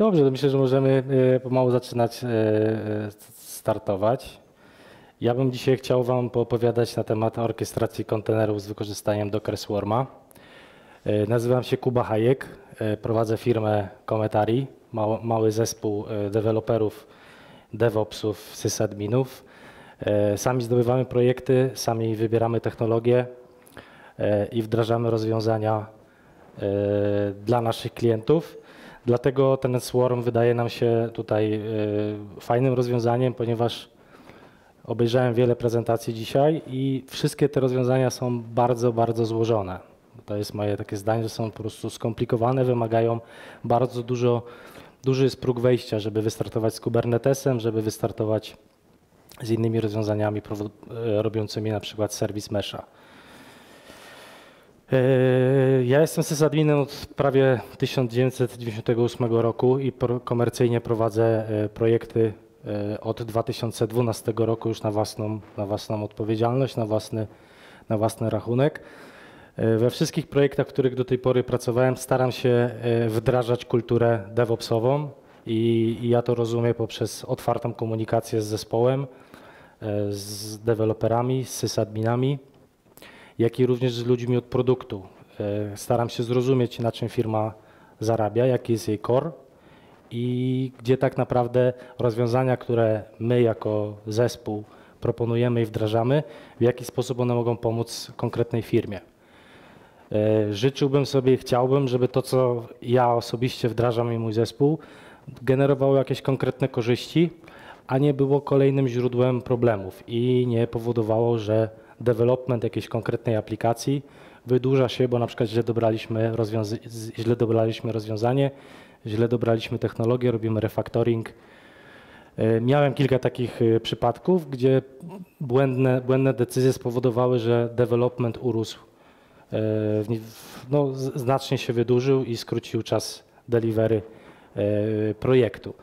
Dobrze, myślę, że możemy e, pomału zaczynać e, e, startować. Ja bym dzisiaj chciał Wam poopowiadać na temat orkiestracji kontenerów z wykorzystaniem Docker Swarma. Nazywam się Kuba Hajek, prowadzę firmę Cometari, mały zespół deweloperów, DevOpsów, sysadminów. Sami zdobywamy projekty, sami wybieramy technologie i wdrażamy rozwiązania dla naszych klientów. Dlatego ten Swarm wydaje nam się tutaj e, fajnym rozwiązaniem, ponieważ obejrzałem wiele prezentacji dzisiaj i wszystkie te rozwiązania są bardzo, bardzo złożone. To jest moje takie zdanie, że są po prostu skomplikowane, wymagają bardzo dużo, duży jest próg wejścia, żeby wystartować z Kubernetesem, żeby wystartować z innymi rozwiązaniami e, robiącymi na przykład serwis mesha. E, ja jestem sysadminem od prawie 1998 roku i komercyjnie prowadzę e, projekty e, od 2012 roku już na własną, na własną odpowiedzialność, na własny, na własny rachunek. We wszystkich projektach, w których do tej pory pracowałem, staram się wdrażać kulturę DevOpsową i, i ja to rozumiem poprzez otwartą komunikację z zespołem, z deweloperami, z sysadminami jak i również z ludźmi od produktu. E, staram się zrozumieć, na czym firma zarabia, jaki jest jej core i gdzie tak naprawdę rozwiązania, które my jako zespół proponujemy i wdrażamy, w jaki sposób one mogą pomóc konkretnej firmie. E, życzyłbym sobie, chciałbym, żeby to, co ja osobiście wdrażam i mój zespół, generowało jakieś konkretne korzyści, a nie było kolejnym źródłem problemów i nie powodowało, że development jakiejś konkretnej aplikacji wydłuża się, bo na przykład źle dobraliśmy, źle dobraliśmy rozwiązanie, źle dobraliśmy technologię, robimy refactoring. E, miałem kilka takich e, przypadków, gdzie błędne, błędne decyzje spowodowały, że development urósł, e, no, znacznie się wydłużył i skrócił czas delivery projektu.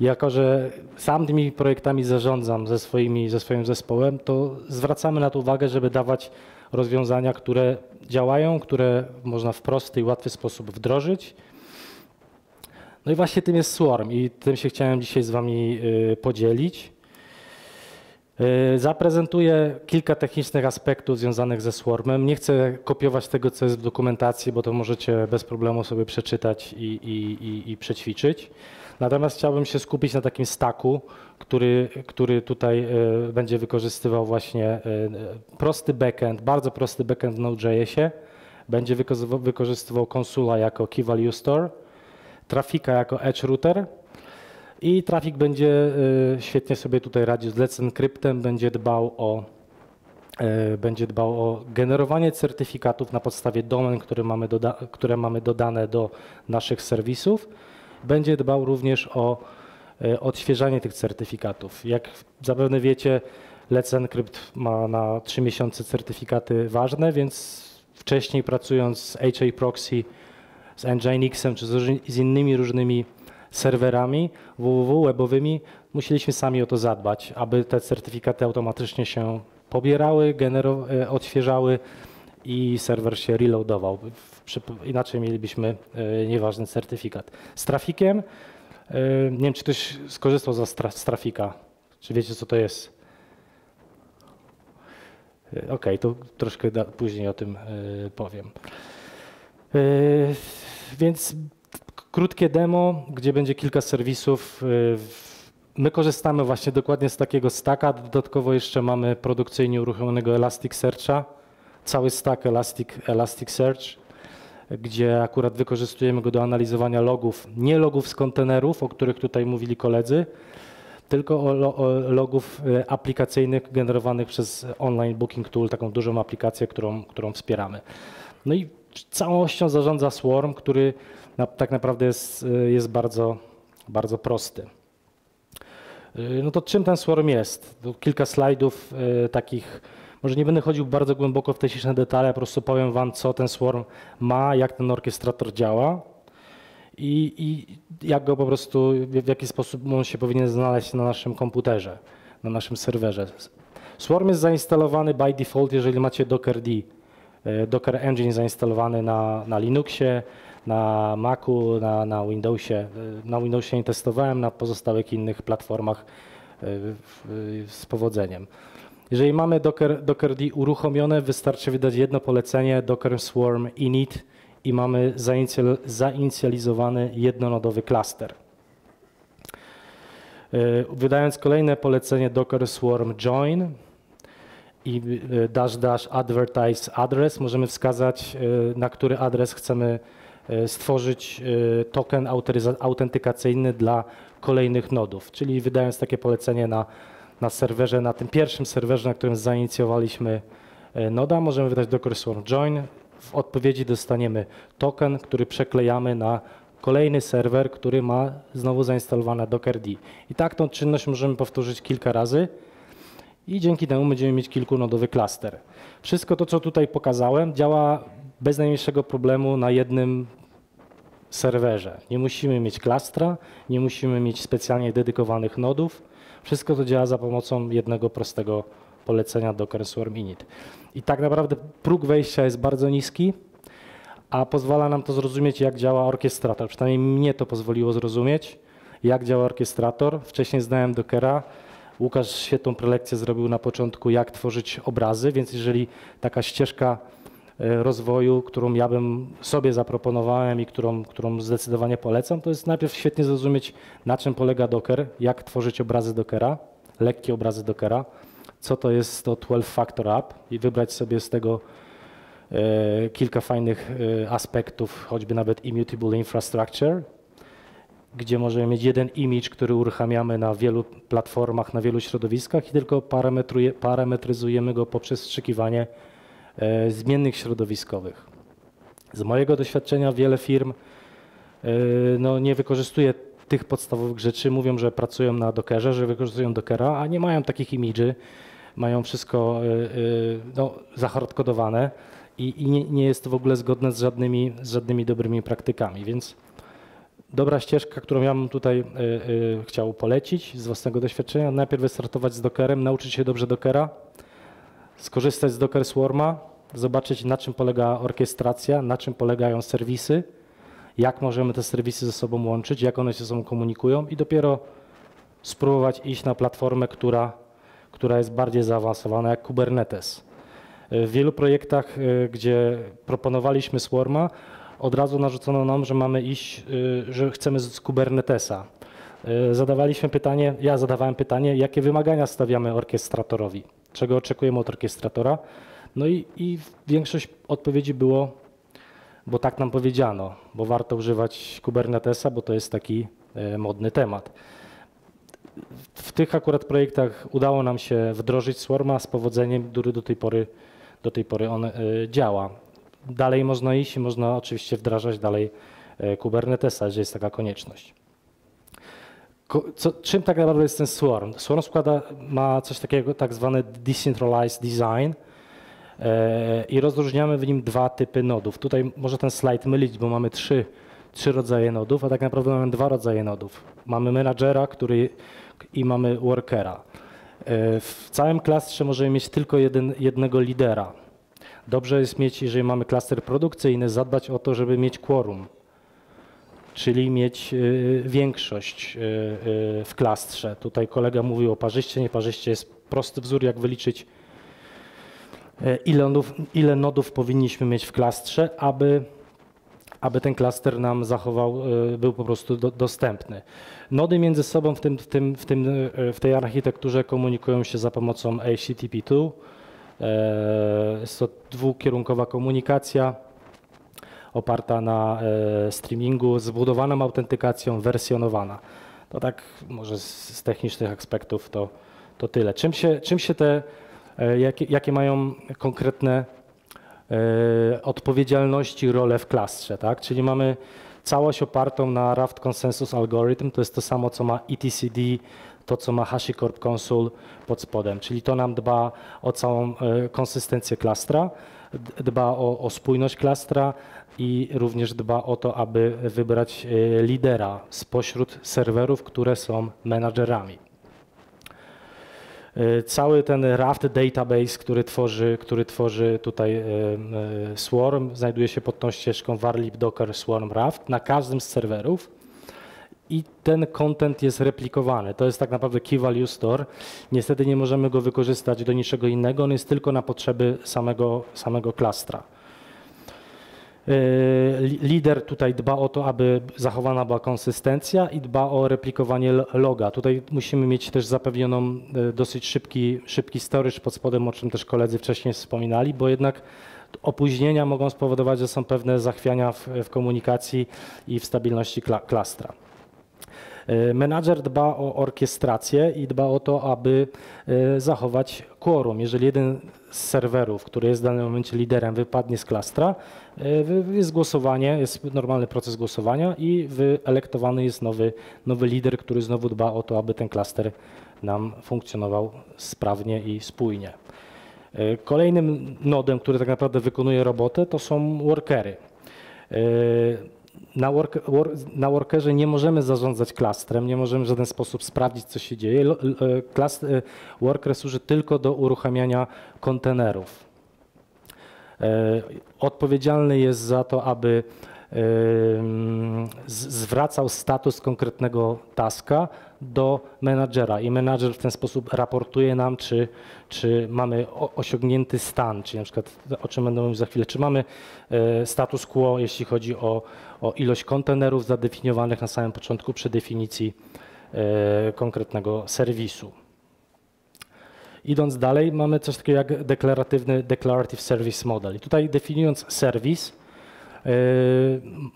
Jako, że sam tymi projektami zarządzam ze, swoimi, ze swoim zespołem, to zwracamy na to uwagę, żeby dawać rozwiązania, które działają, które można w prosty i łatwy sposób wdrożyć. No i właśnie tym jest Swarm i tym się chciałem dzisiaj z Wami y, podzielić. Y, zaprezentuję kilka technicznych aspektów związanych ze Swarmem. Nie chcę kopiować tego, co jest w dokumentacji, bo to możecie bez problemu sobie przeczytać i, i, i, i przećwiczyć. Natomiast chciałbym się skupić na takim staku, który, który tutaj e, będzie wykorzystywał właśnie e, prosty backend, bardzo prosty backend w Node.jsie. Będzie wykorzystywał konsula jako Key Value Store, trafika jako Edge Router i trafik będzie e, świetnie sobie tutaj radził z Let's Encryptem, będzie dbał o będzie dbał o generowanie certyfikatów na podstawie domen, które mamy, które mamy dodane do naszych serwisów będzie dbał również o e, odświeżanie tych certyfikatów. Jak zapewne wiecie, Let's Encrypt ma na 3 miesiące certyfikaty ważne, więc wcześniej pracując z HA Proxy, z Nginxem czy z innymi różnymi serwerami www webowymi, musieliśmy sami o to zadbać, aby te certyfikaty automatycznie się pobierały, e, odświeżały i serwer się reloadował. Inaczej mielibyśmy e, nieważny certyfikat. Z trafikiem, e, nie wiem czy ktoś skorzystał z trafika, czy wiecie co to jest? E, OK, to troszkę później o tym powiem. Więc krótkie demo, gdzie będzie kilka serwisów. My korzystamy właśnie dokładnie z takiego stacka. Dodatkowo jeszcze mamy produkcyjnie uruchomionego Elasticsearcha, cały stack Elastic, Elasticsearch gdzie akurat wykorzystujemy go do analizowania logów, nie logów z kontenerów, o których tutaj mówili koledzy, tylko o, o logów e, aplikacyjnych generowanych przez Online Booking Tool, taką dużą aplikację, którą, którą wspieramy. No i całością zarządza Swarm, który na, tak naprawdę jest, e, jest bardzo, bardzo prosty. E, no to czym ten Swarm jest? Tu kilka slajdów takich może nie będę chodził bardzo głęboko w techniczne detale, po prostu powiem Wam, co ten Swarm ma, jak ten orkiestrator działa i, i jak go po prostu, w jaki sposób on się powinien znaleźć na naszym komputerze, na naszym serwerze. Swarm jest zainstalowany by default, jeżeli macie Docker D, e, Docker Engine zainstalowany na, na Linuxie, na Macu, na, na Windowsie. Na Windowsie nie testowałem, na pozostałych innych platformach z powodzeniem. Jeżeli mamy Docker, Dockerd uruchomione, wystarczy wydać jedno polecenie Docker Swarm init i mamy zainicjalizowany jednonodowy klaster. Wydając kolejne polecenie Docker Swarm join i dash dash advertise address możemy wskazać na który adres chcemy stworzyć token autentykacyjny dla kolejnych nodów, czyli wydając takie polecenie na, na serwerze, na tym pierwszym serwerze, na którym zainicjowaliśmy noda, możemy wydać Docker Swarm join. W odpowiedzi dostaniemy token, który przeklejamy na kolejny serwer, który ma znowu zainstalowane Dockerd. I tak tą czynność możemy powtórzyć kilka razy i dzięki temu będziemy mieć kilkunodowy klaster. Wszystko to, co tutaj pokazałem, działa bez najmniejszego problemu na jednym serwerze. Nie musimy mieć klastra, nie musimy mieć specjalnie dedykowanych nodów. Wszystko to działa za pomocą jednego prostego polecenia Docker Swarm init. I tak naprawdę próg wejścia jest bardzo niski, a pozwala nam to zrozumieć, jak działa orkiestrator. Przynajmniej mnie to pozwoliło zrozumieć, jak działa orkiestrator. Wcześniej znałem Dockera. Łukasz świetną prelekcję zrobił na początku, jak tworzyć obrazy, więc jeżeli taka ścieżka rozwoju, którą ja bym sobie zaproponowałem i którą, którą zdecydowanie polecam, to jest najpierw świetnie zrozumieć, na czym polega Docker, jak tworzyć obrazy Dockera, lekkie obrazy Dockera, co to jest to 12 Factor App i wybrać sobie z tego E, kilka fajnych e, aspektów, choćby nawet Immutable Infrastructure, gdzie możemy mieć jeden image, który uruchamiamy na wielu platformach, na wielu środowiskach i tylko parametryzujemy go poprzez wstrzykiwanie e, zmiennych środowiskowych. Z mojego doświadczenia wiele firm no, nie wykorzystuje tych podstawowych rzeczy. Mówią, że pracują na Dockerze, że wykorzystują Dockera, a nie mają takich imidży. Mają wszystko no, zahardkodowane i, i nie, nie, jest to w ogóle zgodne z żadnymi, z żadnymi dobrymi praktykami. Więc dobra ścieżka, którą ja bym tutaj chciał polecić z własnego doświadczenia, najpierw wystartować z Dockerem, nauczyć się dobrze Dockera, skorzystać z Docker Swarma, zobaczyć na czym polega orkiestracja, na czym polegają serwisy, jak możemy te serwisy ze sobą łączyć, jak one się ze sobą komunikują i dopiero spróbować iść na platformę, która, która jest bardziej zaawansowana jak Kubernetes. W wielu projektach, y, gdzie proponowaliśmy Swarma, od razu narzucono nam, że mamy iść, y, że chcemy z Kubernetesa. Y, zadawaliśmy pytanie, ja zadawałem pytanie, jakie wymagania stawiamy orkiestratorowi, czego oczekujemy od orkiestratora. No i, i większość odpowiedzi było, bo tak nam powiedziano, bo warto używać Kubernetesa, bo to jest taki modny temat. W tych akurat projektach udało nam się wdrożyć Swarma z powodzeniem, który do tej pory do tej pory on e, działa. Dalej można iść i można oczywiście wdrażać dalej e, Kubernetesa, jeżeli jest taka konieczność. Co, czym tak naprawdę jest ten Swarm? Swarm składa, ma coś takiego, tak zwany decentralized design e, i rozróżniamy w nim dwa typy nodów. Tutaj może ten slajd mylić, bo mamy trzy, trzy rodzaje nodów, a tak naprawdę mamy dwa rodzaje nodów. Mamy menadżera który, i mamy workera. E, w całym klastrze możemy mieć tylko jeden, jednego lidera. Dobrze jest mieć, jeżeli mamy klaster produkcyjny, zadbać o to, żeby mieć quorum, czyli mieć e, większość e, w klastrze. Tutaj kolega mówił o parzyście, nieparzyście. Jest prosty wzór, jak wyliczyć, ile nodów, ile nodów powinniśmy mieć w klastrze, aby aby ten klaster nam zachował, był po prostu do, dostępny. Nody między sobą w, tym, w, tym, w, tym, w tej architekturze komunikują się za pomocą HTTP2. E, jest to dwukierunkowa komunikacja oparta na streamingu, zbudowaną autentykacją, wersjonowana. To tak może z, technicznych aspektów to, to tyle. Czym się, czym się te, jakie, jakie mają konkretne E, odpowiedzialności rolę w klastrze, tak? Czyli mamy całość opartą na Raft Consensus Algorithm, to jest to samo, co ma etcd, to, co ma HashiCorp Console pod spodem, czyli to nam dba o całą e, konsystencję klastra, dba o, o spójność klastra i również dba o to, aby wybrać e, lidera spośród serwerów, które są menadżerami. E, cały ten Raft database, który tworzy, który tworzy tutaj e, Swarm, znajduje się pod tą ścieżką varlib docker swarm raft na każdym z serwerów i ten content jest replikowany. To jest tak naprawdę key value store. Niestety nie możemy go wykorzystać do niczego innego, on jest tylko na potrzeby samego, samego klastra. Lider tutaj dba o to, aby zachowana była konsystencja i dba o replikowanie loga. Tutaj musimy mieć też zapewnioną dosyć szybki, szybki storage pod spodem, o czym też koledzy wcześniej wspominali, bo jednak opóźnienia mogą spowodować, że są pewne zachwiania w, w komunikacji i w stabilności kla, klastra. E, menadżer dba o orkiestrację i dba o to, aby e, zachować quorum. Jeżeli jeden z serwerów, który jest w danym momencie liderem, wypadnie z klastra, e, jest głosowanie, jest normalny proces głosowania i wyelektowany jest nowy, nowy lider, który znowu dba o to, aby ten klaster nam funkcjonował sprawnie i spójnie. Kolejnym nodem, który tak naprawdę wykonuje robotę, to są workery na, work, na workerze nie możemy zarządzać klastrem, nie możemy w żaden sposób sprawdzić, co się dzieje. Klast, e, worker służy tylko do uruchamiania kontenerów. E, odpowiedzialny jest za to, aby zwracał status konkretnego taska do menadżera i menadżer w ten sposób raportuje nam, czy, czy mamy osiągnięty stan, czyli na przykład, o czym będę mówił za chwilę, czy mamy e, status quo, jeśli chodzi o, o ilość kontenerów zadefiniowanych na samym początku przy definicji e, konkretnego serwisu. Idąc dalej, mamy coś takiego jak deklaratywny Declarative Service Model. I tutaj definiując serwis,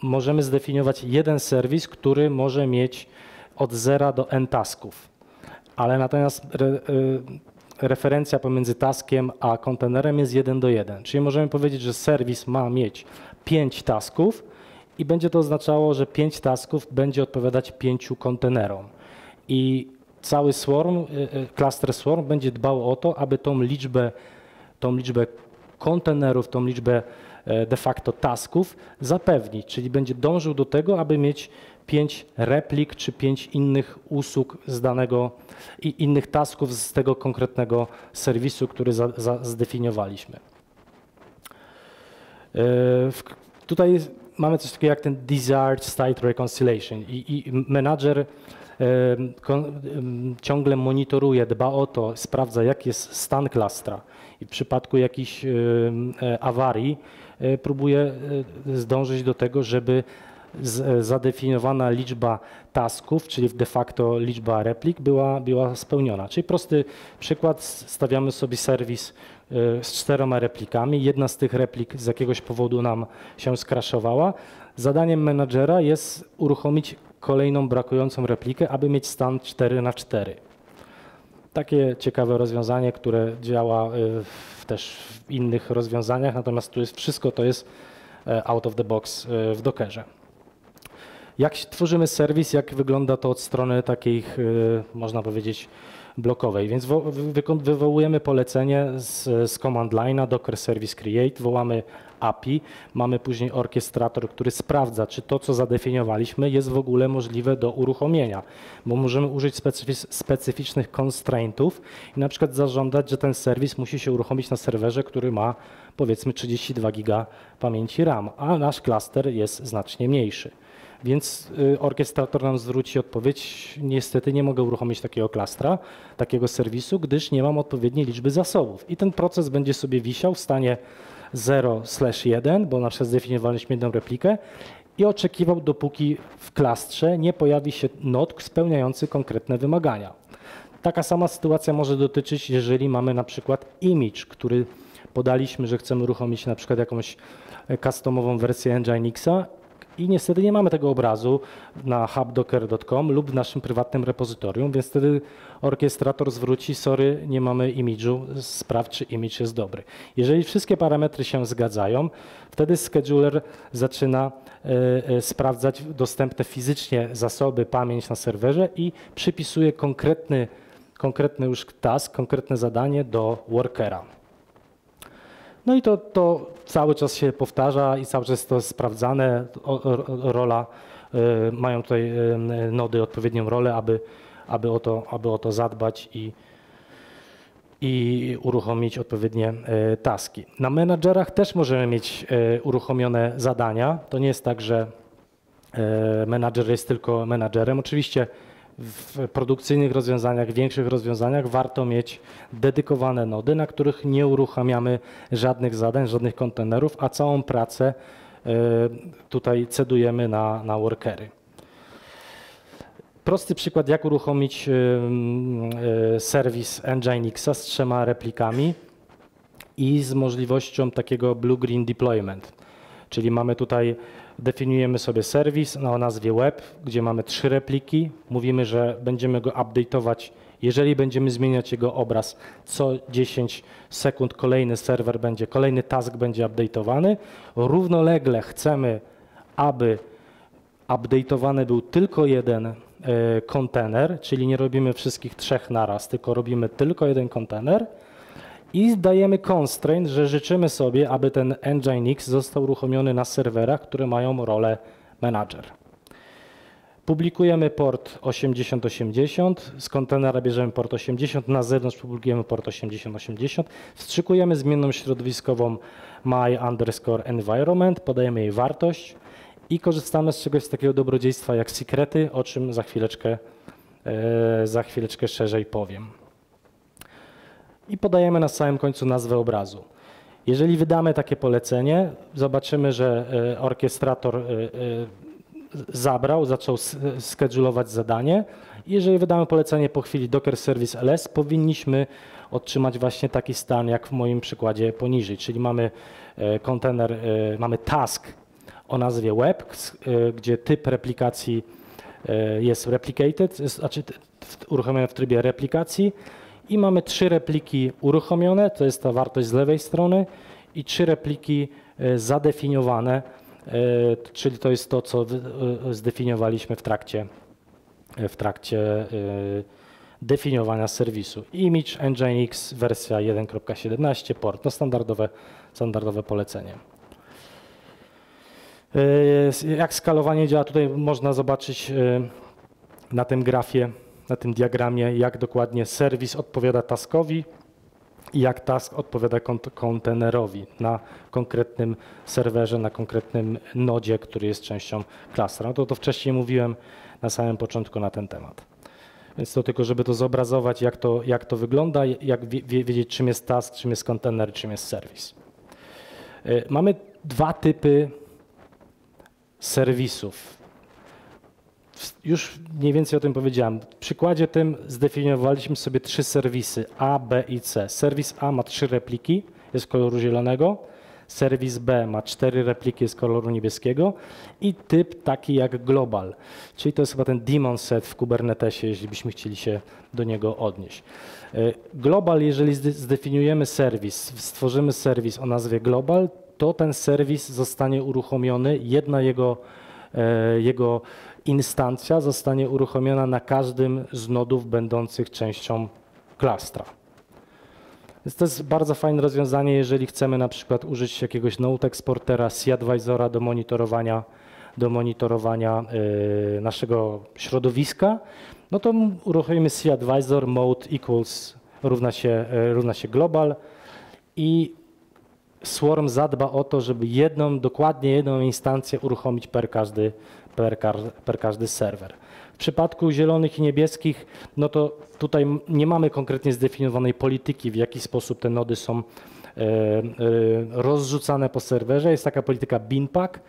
możemy zdefiniować jeden serwis, który może mieć od zera do n tasków. Ale natomiast re, yy, referencja pomiędzy taskiem a kontenerem jest 1 do 1. Czyli możemy powiedzieć, że serwis ma mieć 5 tasków i będzie to oznaczało, że 5 tasków będzie odpowiadać 5 kontenerom. I cały swarm, cluster swarm będzie dbał o to, aby tą liczbę, tą liczbę kontenerów, tą liczbę de facto tasków zapewnić, czyli będzie dążył do tego, aby mieć pięć replik czy pięć innych usług z danego i innych tasków z tego konkretnego serwisu, który za, za zdefiniowaliśmy. E, tutaj mamy coś takiego jak ten desired state reconciliation i, i menadżer ciągle monitoruje, dba o to, sprawdza jaki jest stan klastra i w przypadku jakichś e, awarii e, próbuje e, zdążyć do tego, żeby zadefiniowana liczba tasków, czyli de facto liczba replik była, była spełniona. Czyli prosty przykład, stawiamy sobie serwis z czteroma replikami. Jedna z tych replik z jakiegoś powodu nam się skraszowała. Zadaniem menadżera jest uruchomić kolejną brakującą replikę, aby mieć stan 4 na 4. Takie ciekawe rozwiązanie, które działa y, też w innych rozwiązaniach, natomiast tu jest wszystko to jest e, out of the box y, w Dockerze. Jak tworzymy serwis, jak wygląda to od strony takiej, y, można powiedzieć, blokowej. Więc wywołujemy polecenie z, z command line'a docker service create, wołamy API, mamy później orkiestrator, który sprawdza, czy to, co zadefiniowaliśmy, jest w ogóle możliwe do uruchomienia, bo możemy użyć specyficznych constraintów i na przykład zażądać, że ten serwis musi się uruchomić na serwerze, który ma powiedzmy 32 giga pamięci RAM, a nasz klaster jest znacznie mniejszy. Więc y, orkiestrator nam zwróci odpowiedź, niestety nie mogę uruchomić takiego klastra, takiego serwisu, gdyż nie mam odpowiedniej liczby zasobów. I ten proces będzie sobie wisiał w stanie 0/1, bo na przykład zdefiniowaliśmy jedną replikę i oczekiwał, dopóki w klastrze nie pojawi się nod spełniający konkretne wymagania. Taka sama sytuacja może dotyczyć, jeżeli mamy na przykład image, który podaliśmy, że chcemy uruchomić na przykład jakąś customową wersję Nginxa i niestety nie mamy tego obrazu na hubdocker.com lub w naszym prywatnym repozytorium, więc wtedy orkiestrator zwróci, sorry, nie mamy imidżu, sprawdź, czy image jest dobry. Jeżeli wszystkie parametry się zgadzają, wtedy scheduler zaczyna e, sprawdzać dostępne fizycznie zasoby, pamięć na serwerze i przypisuje konkretny, konkretny już task, konkretne zadanie do workera. No i to, to cały czas się powtarza i cały czas to jest sprawdzane. Rola, y, mają tutaj y, nody odpowiednią rolę, aby, aby, o to, aby o to zadbać i i uruchomić odpowiednie e, taski. Na menadżerach też możemy mieć uruchomione zadania. To nie jest tak, że menadżer jest tylko menadżerem. Oczywiście w produkcyjnych rozwiązaniach, większych rozwiązaniach warto mieć dedykowane nody, na których nie uruchamiamy żadnych zadań, żadnych kontenerów, a całą pracę tutaj cedujemy na, na workery. Prosty przykład, jak uruchomić e, serwis Nginx z trzema replikami i z możliwością takiego blue-green deployment. Czyli mamy tutaj, definiujemy sobie serwis o nazwie web, gdzie mamy trzy repliki. Mówimy, że będziemy go update'ować, jeżeli będziemy zmieniać jego obraz co 10 sekund kolejny serwer będzie, kolejny task będzie update'owany. Równolegle chcemy, aby update'owany był tylko jeden E, kontener, czyli nie robimy wszystkich trzech naraz, tylko robimy tylko jeden kontener i dajemy constraint, że życzymy sobie, aby ten Nginx został uruchomiony na serwerach, które mają rolę manager. Publikujemy port 8080, z kontenera bierzemy port 80, na zewnątrz publikujemy port 8080, wstrzykujemy zmienną środowiskową my underscore environment, podajemy jej wartość, i korzystamy z czegoś takiego dobrodziejstwa jak sekrety, o czym za chwileczkę, e, za chwileczkę szerzej powiem. I podajemy na samym końcu nazwę obrazu. Jeżeli wydamy takie polecenie, zobaczymy, że e, orkiestrator e, zabrał, zaczął schedulować zadanie. Jeżeli wydamy polecenie po chwili Docker Service LS, powinniśmy otrzymać właśnie taki stan, jak w moim przykładzie poniżej, czyli mamy kontener, mamy task o nazwie web, gdzie typ replikacji jest replicated, znaczy uruchomiony w trybie replikacji i mamy trzy repliki uruchomione, to jest ta wartość z lewej strony i trzy repliki y, zadefiniowane, czyli to jest to, co zdefiniowaliśmy w trakcie, w trakcie definiowania serwisu. Image Nginx wersja 1.17 port, standardowe, standardowe polecenie. E, jak skalowanie działa, tutaj można zobaczyć e, na tym grafie, na tym diagramie, jak dokładnie serwis odpowiada taskowi i jak task odpowiada kontenerowi na konkretnym serwerze, na konkretnym nodzie, który jest częścią klastra. No to, to wcześniej mówiłem na samym początku na ten temat. Więc to tylko, żeby to zobrazować, jak to, jak to wygląda, jak wiedzieć, czym jest task, czym jest kontener, czym jest serwis. E, mamy dwa typy serwisów. Już mniej więcej o tym powiedziałem. W przykładzie tym zdefiniowaliśmy sobie trzy serwisy A, B i C. Serwis A ma trzy repliki, jest koloru zielonego. Serwis B ma cztery repliki z koloru niebieskiego i typ taki jak global, czyli to jest chyba ten daemon set w Kubernetesie, jeśli byśmy chcieli się do niego odnieść. E, global, jeżeli zdefiniujemy serwis, stworzymy serwis o nazwie global, to ten serwis zostanie uruchomiony, jedna jego, e, jego instancja zostanie uruchomiona na każdym z nodów będących częścią klastra. Więc to jest bardzo fajne rozwiązanie, jeżeli chcemy na przykład użyć jakiegoś node exportera, C-advisora do monitorowania, do monitorowania yy, naszego środowiska, no to uruchomimy C-advisor mode equals równa się, yy, równa się global i Swarm zadba o to, żeby jedną, dokładnie jedną instancję uruchomić per każdy, per, per każdy serwer. W przypadku zielonych i niebieskich, no to tutaj nie mamy konkretnie zdefiniowanej polityki, w jaki sposób te nody są e, e, rozrzucane po serwerze. Jest taka polityka binpack,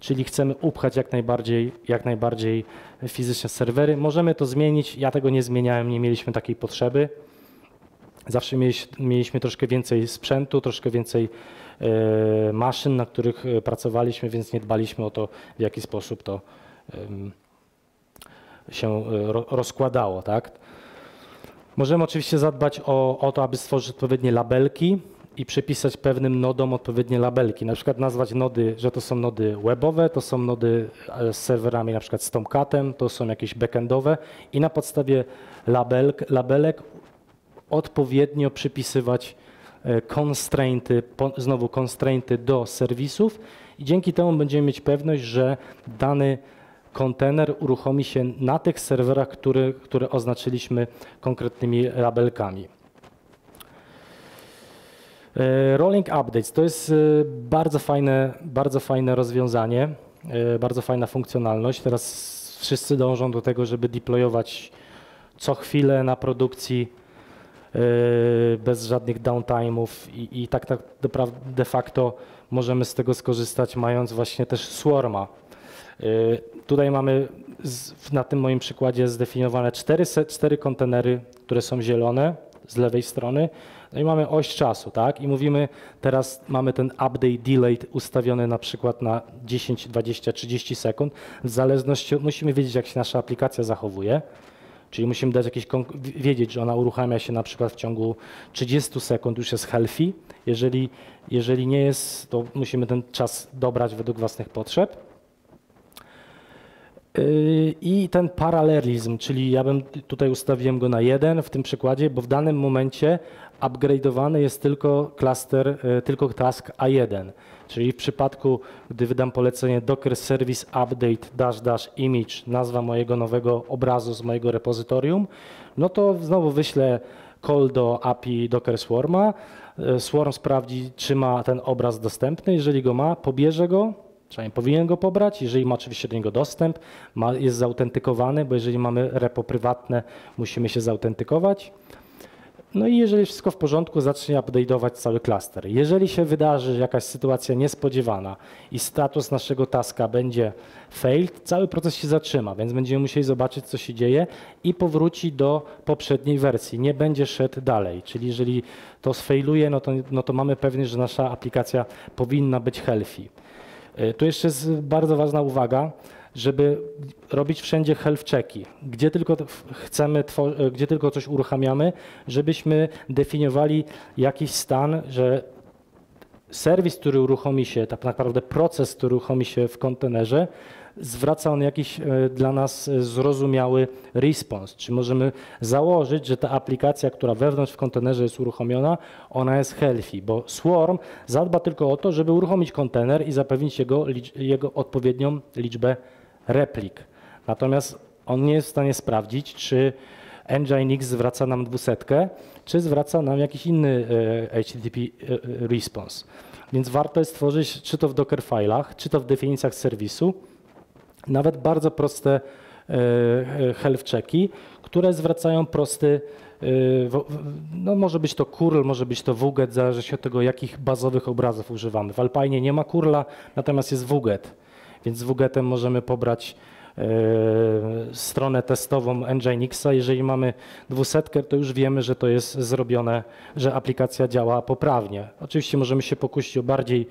czyli chcemy upchać jak najbardziej, jak najbardziej fizyczne serwery. Możemy to zmienić, ja tego nie zmieniałem, nie mieliśmy takiej potrzeby. Zawsze mieliśmy troszkę więcej sprzętu, troszkę więcej e, maszyn, na których e, pracowaliśmy, więc nie dbaliśmy o to, w jaki sposób to się e, rozkładało. Tak? Możemy oczywiście zadbać o, o to, aby stworzyć odpowiednie labelki i przypisać pewnym nodom odpowiednie labelki. Na przykład nazwać nody, że to są nody webowe, to są nody z serwerami na przykład z Tomcatem, to są jakieś backendowe i na podstawie labelek, labelek odpowiednio przypisywać e, constrainty, znowu constrainty do serwisów i dzięki temu będziemy mieć pewność, że dany kontener uruchomi się na tych serwerach, które, które oznaczyliśmy konkretnymi labelkami. E, Rolling Updates to jest e, bardzo fajne, bardzo fajne rozwiązanie, bardzo fajna funkcjonalność. Teraz wszyscy dążą do tego, żeby deployować co chwilę na produkcji bez żadnych downtime'ów i, i tak, tak de facto możemy z tego skorzystać, mając właśnie też Swarma. Tutaj mamy na tym moim przykładzie zdefiniowane cztery, cztery kontenery, które są zielone z lewej strony. No i mamy oś czasu, tak? I mówimy, teraz mamy ten update delay ustawiony na przykład na 10, 20, 30 sekund. W zależności, musimy wiedzieć, jak się nasza aplikacja zachowuje. Czyli musimy dać jakieś, wiedzieć, że ona uruchamia się na przykład w ciągu 30 sekund, już jest healthy. Jeżeli, jeżeli nie jest, to musimy ten czas dobrać według własnych potrzeb. Yy, I ten paralelizm, czyli ja bym tutaj ustawiłem go na jeden w tym przykładzie, bo w danym momencie upgrade'owany jest tylko cluster, yy, tylko task A1. Czyli w przypadku, gdy wydam polecenie docker service update dash dash image, nazwa mojego nowego obrazu z mojego repozytorium, no to znowu wyślę call do API Docker Swarma. Yy, Swarm sprawdzi, czy ma ten obraz dostępny. Jeżeli go ma, pobierze go, Przynajmniej powinien go pobrać, jeżeli ma oczywiście do niego dostęp, ma, jest zautentykowany, bo jeżeli mamy repo prywatne, musimy się zautentykować. No i jeżeli wszystko w porządku, zacznie update'ować cały klaster. Jeżeli się wydarzy jakaś sytuacja niespodziewana i status naszego taska będzie failed, cały proces się zatrzyma, więc będziemy musieli zobaczyć, co się dzieje i powróci do poprzedniej wersji. Nie będzie szedł dalej. Czyli jeżeli to sfailuje, no to, no to mamy pewność, że nasza aplikacja powinna być healthy. E, tu jeszcze jest bardzo ważna uwaga, żeby robić wszędzie health checki. Gdzie tylko chcemy, e, gdzie tylko coś uruchamiamy, żebyśmy definiowali jakiś stan, że serwis, który uruchomi się, tak naprawdę proces, który uruchomi się w kontenerze, zwraca on jakiś e, dla nas e, zrozumiały response. Czy możemy założyć, że ta aplikacja, która wewnątrz w kontenerze jest uruchomiona, ona jest healthy, bo Swarm zadba tylko o to, żeby uruchomić kontener i zapewnić jego, jego odpowiednią liczbę replik. Natomiast on nie jest w stanie sprawdzić, czy Nginx zwraca nam dwusetkę, czy zwraca nam jakiś inny e, HTTP response. Więc warto jest tworzyć czy to w Dockerfile'ach, czy to w definicjach serwisu, nawet bardzo proste e, e, health checki, które zwracają prosty, e, no może być to curl, może być to wget, zależy od tego, jakich bazowych obrazów używamy. W Alpine nie ma curla, natomiast jest wget, więc z wgetem możemy pobrać stronę testową Nginxa. Jeżeli mamy dwusetkę, to już wiemy, że to jest zrobione, że aplikacja działa poprawnie. Oczywiście możemy się pokusić o bardziej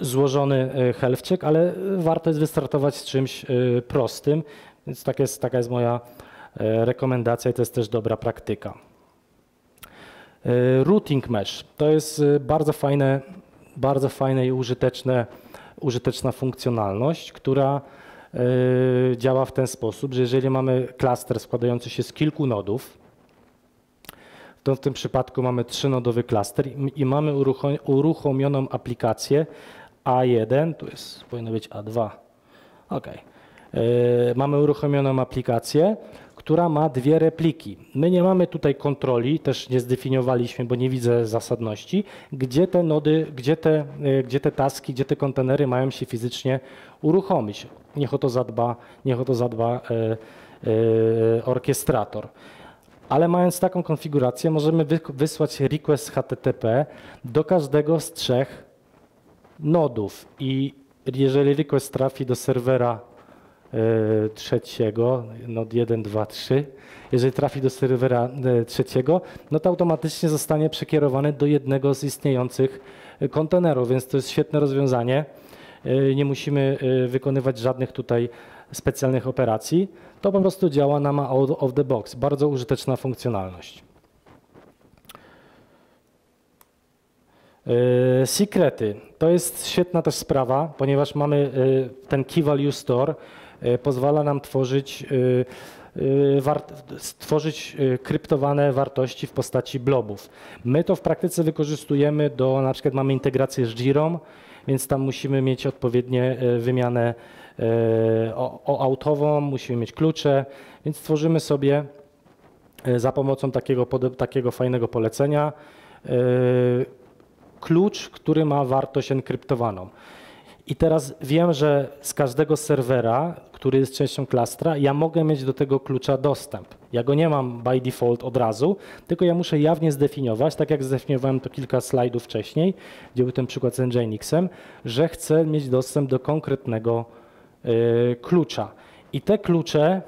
złożony e, health ale warto jest wystartować z czymś e, prostym, więc tak jest, taka jest moja e, rekomendacja i to jest też dobra praktyka. Routing mesh to jest bardzo fajne, bardzo fajne i użyteczne, użyteczna funkcjonalność, która działa w ten sposób, że jeżeli mamy klaster składający się z kilku nodów, to w tym przypadku mamy trzynodowy klaster i mamy uruchomioną aplikację A1, tu jest, powinno być A2, ok. Mamy uruchomioną aplikację, która ma dwie repliki. My nie mamy tutaj kontroli, też nie zdefiniowaliśmy, bo nie widzę zasadności, gdzie te nody, gdzie te, e, gdzie te taski, gdzie te kontenery mają się fizycznie uruchomić. Niech o to zadba, niech o to zadba e, e, orkiestrator ale mając taką konfigurację możemy wysłać request HTTP do każdego z trzech nodów i jeżeli request trafi do serwera y, trzeciego, nod 1, 2, 3, jeżeli trafi do serwera y, trzeciego, no to automatycznie zostanie przekierowany do jednego z istniejących kontenerów, więc to jest świetne rozwiązanie. Y, nie musimy wykonywać żadnych tutaj specjalnych operacji to po prostu działa nam out of the box. Bardzo użyteczna funkcjonalność. E, sekrety. To jest świetna też sprawa, ponieważ mamy ten Key Value Store, pozwala nam tworzyć, stworzyć kryptowane wartości w postaci blobów. My to w praktyce wykorzystujemy do, na przykład mamy integrację z Jirą, więc tam musimy mieć odpowiednie wymianę E, o, autową, musimy mieć klucze, więc tworzymy sobie e, za pomocą takiego, takiego fajnego polecenia e, klucz, który ma wartość enkryptowaną. I teraz wiem, że z każdego serwera, który jest częścią klastra, ja mogę mieć do tego klucza dostęp. Ja go nie mam by default od razu, tylko ja muszę jawnie zdefiniować, tak jak zdefiniowałem to kilka slajdów wcześniej, gdzie był ten przykład z Nginxem, że chcę mieć dostęp do konkretnego y, klucza. I te klucze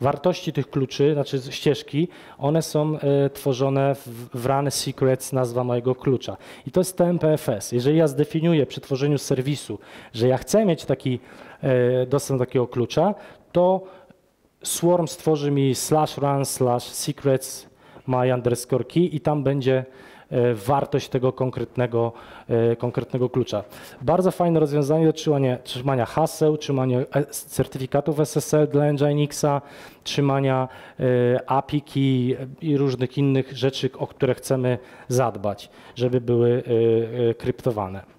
wartości tych kluczy, znaczy ścieżki, one są e, tworzone w, w run secrets, nazwa mojego klucza. I to jest TMPFS. Jeżeli ja zdefiniuję przy tworzeniu serwisu, że ja chcę mieć taki e, dostęp do takiego klucza, to Swarm stworzy mi slash run slash secrets my underscore key i tam będzie wartość tego konkretnego, e, konkretnego klucza. Bardzo fajne rozwiązanie do trzymania, haseł, trzymania e, certyfikatów SSL dla Nginxa, trzymania API i różnych innych rzeczy, o które chcemy zadbać, żeby były kryptowane.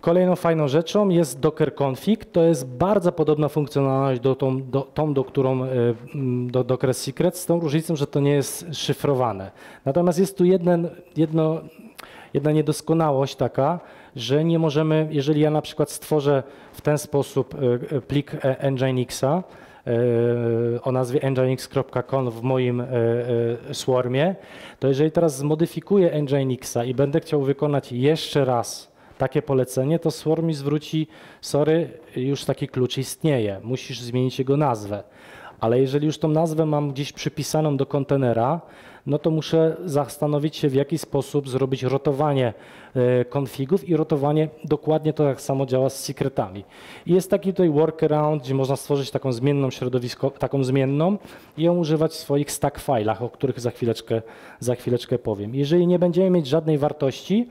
Kolejną fajną rzeczą jest Docker Config. To jest bardzo podobna funkcjonalność do tą, do, tą, do którą e, do Docker Secret, z tą różnicą, że to nie jest szyfrowane. Natomiast jest tu jeden, jedno, jedna niedoskonałość taka, że nie możemy, jeżeli ja na przykład stworzę w ten sposób e, e, plik Nginxa, o nazwie nginx.conf w moim swarmie, to jeżeli teraz zmodyfikuję Nginxa i będę chciał wykonać jeszcze raz takie polecenie, to Swarm mi zwróci, sorry, już taki klucz istnieje, musisz zmienić jego nazwę. Ale jeżeli już tą nazwę mam gdzieś przypisaną do kontenera, no to muszę zastanowić się, w jaki sposób zrobić rotowanie e, konfigów i rotowanie dokładnie to, jak samo działa z secretami. I jest taki tutaj workaround, gdzie można stworzyć taką zmienną środowisko, taką zmienną i ją używać w swoich stack filach, o których za chwileczkę, za chwileczkę powiem. Jeżeli nie będziemy mieć żadnej wartości,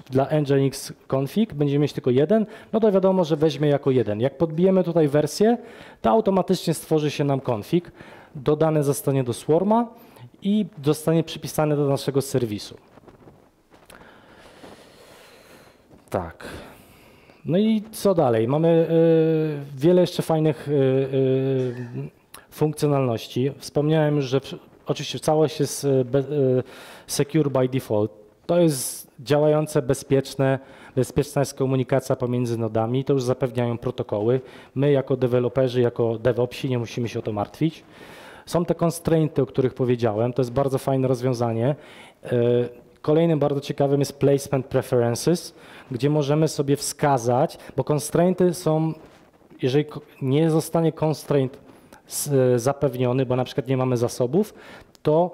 dla Nginx config będziemy mieć tylko jeden, no to wiadomo, że weźmie jako jeden. Jak podbijemy tutaj wersję, to automatycznie stworzy się nam config, dodany zostanie do Swarma i zostanie przypisany do naszego serwisu. Tak. No i co dalej? Mamy y, wiele jeszcze fajnych y, y, funkcjonalności. Wspomniałem już, że oczywiście całość jest secure by default. To jest działające, bezpieczne, bezpieczna jest komunikacja pomiędzy nodami, to już zapewniają protokoły. My jako deweloperzy, jako DevOpsi nie musimy się o to martwić. Są te constrainty, o których powiedziałem, to jest bardzo fajne rozwiązanie. E, kolejnym bardzo ciekawym jest placement preferences, gdzie możemy sobie wskazać, bo constrainty są, jeżeli nie zostanie constraint zapewniony, bo na przykład nie mamy zasobów, to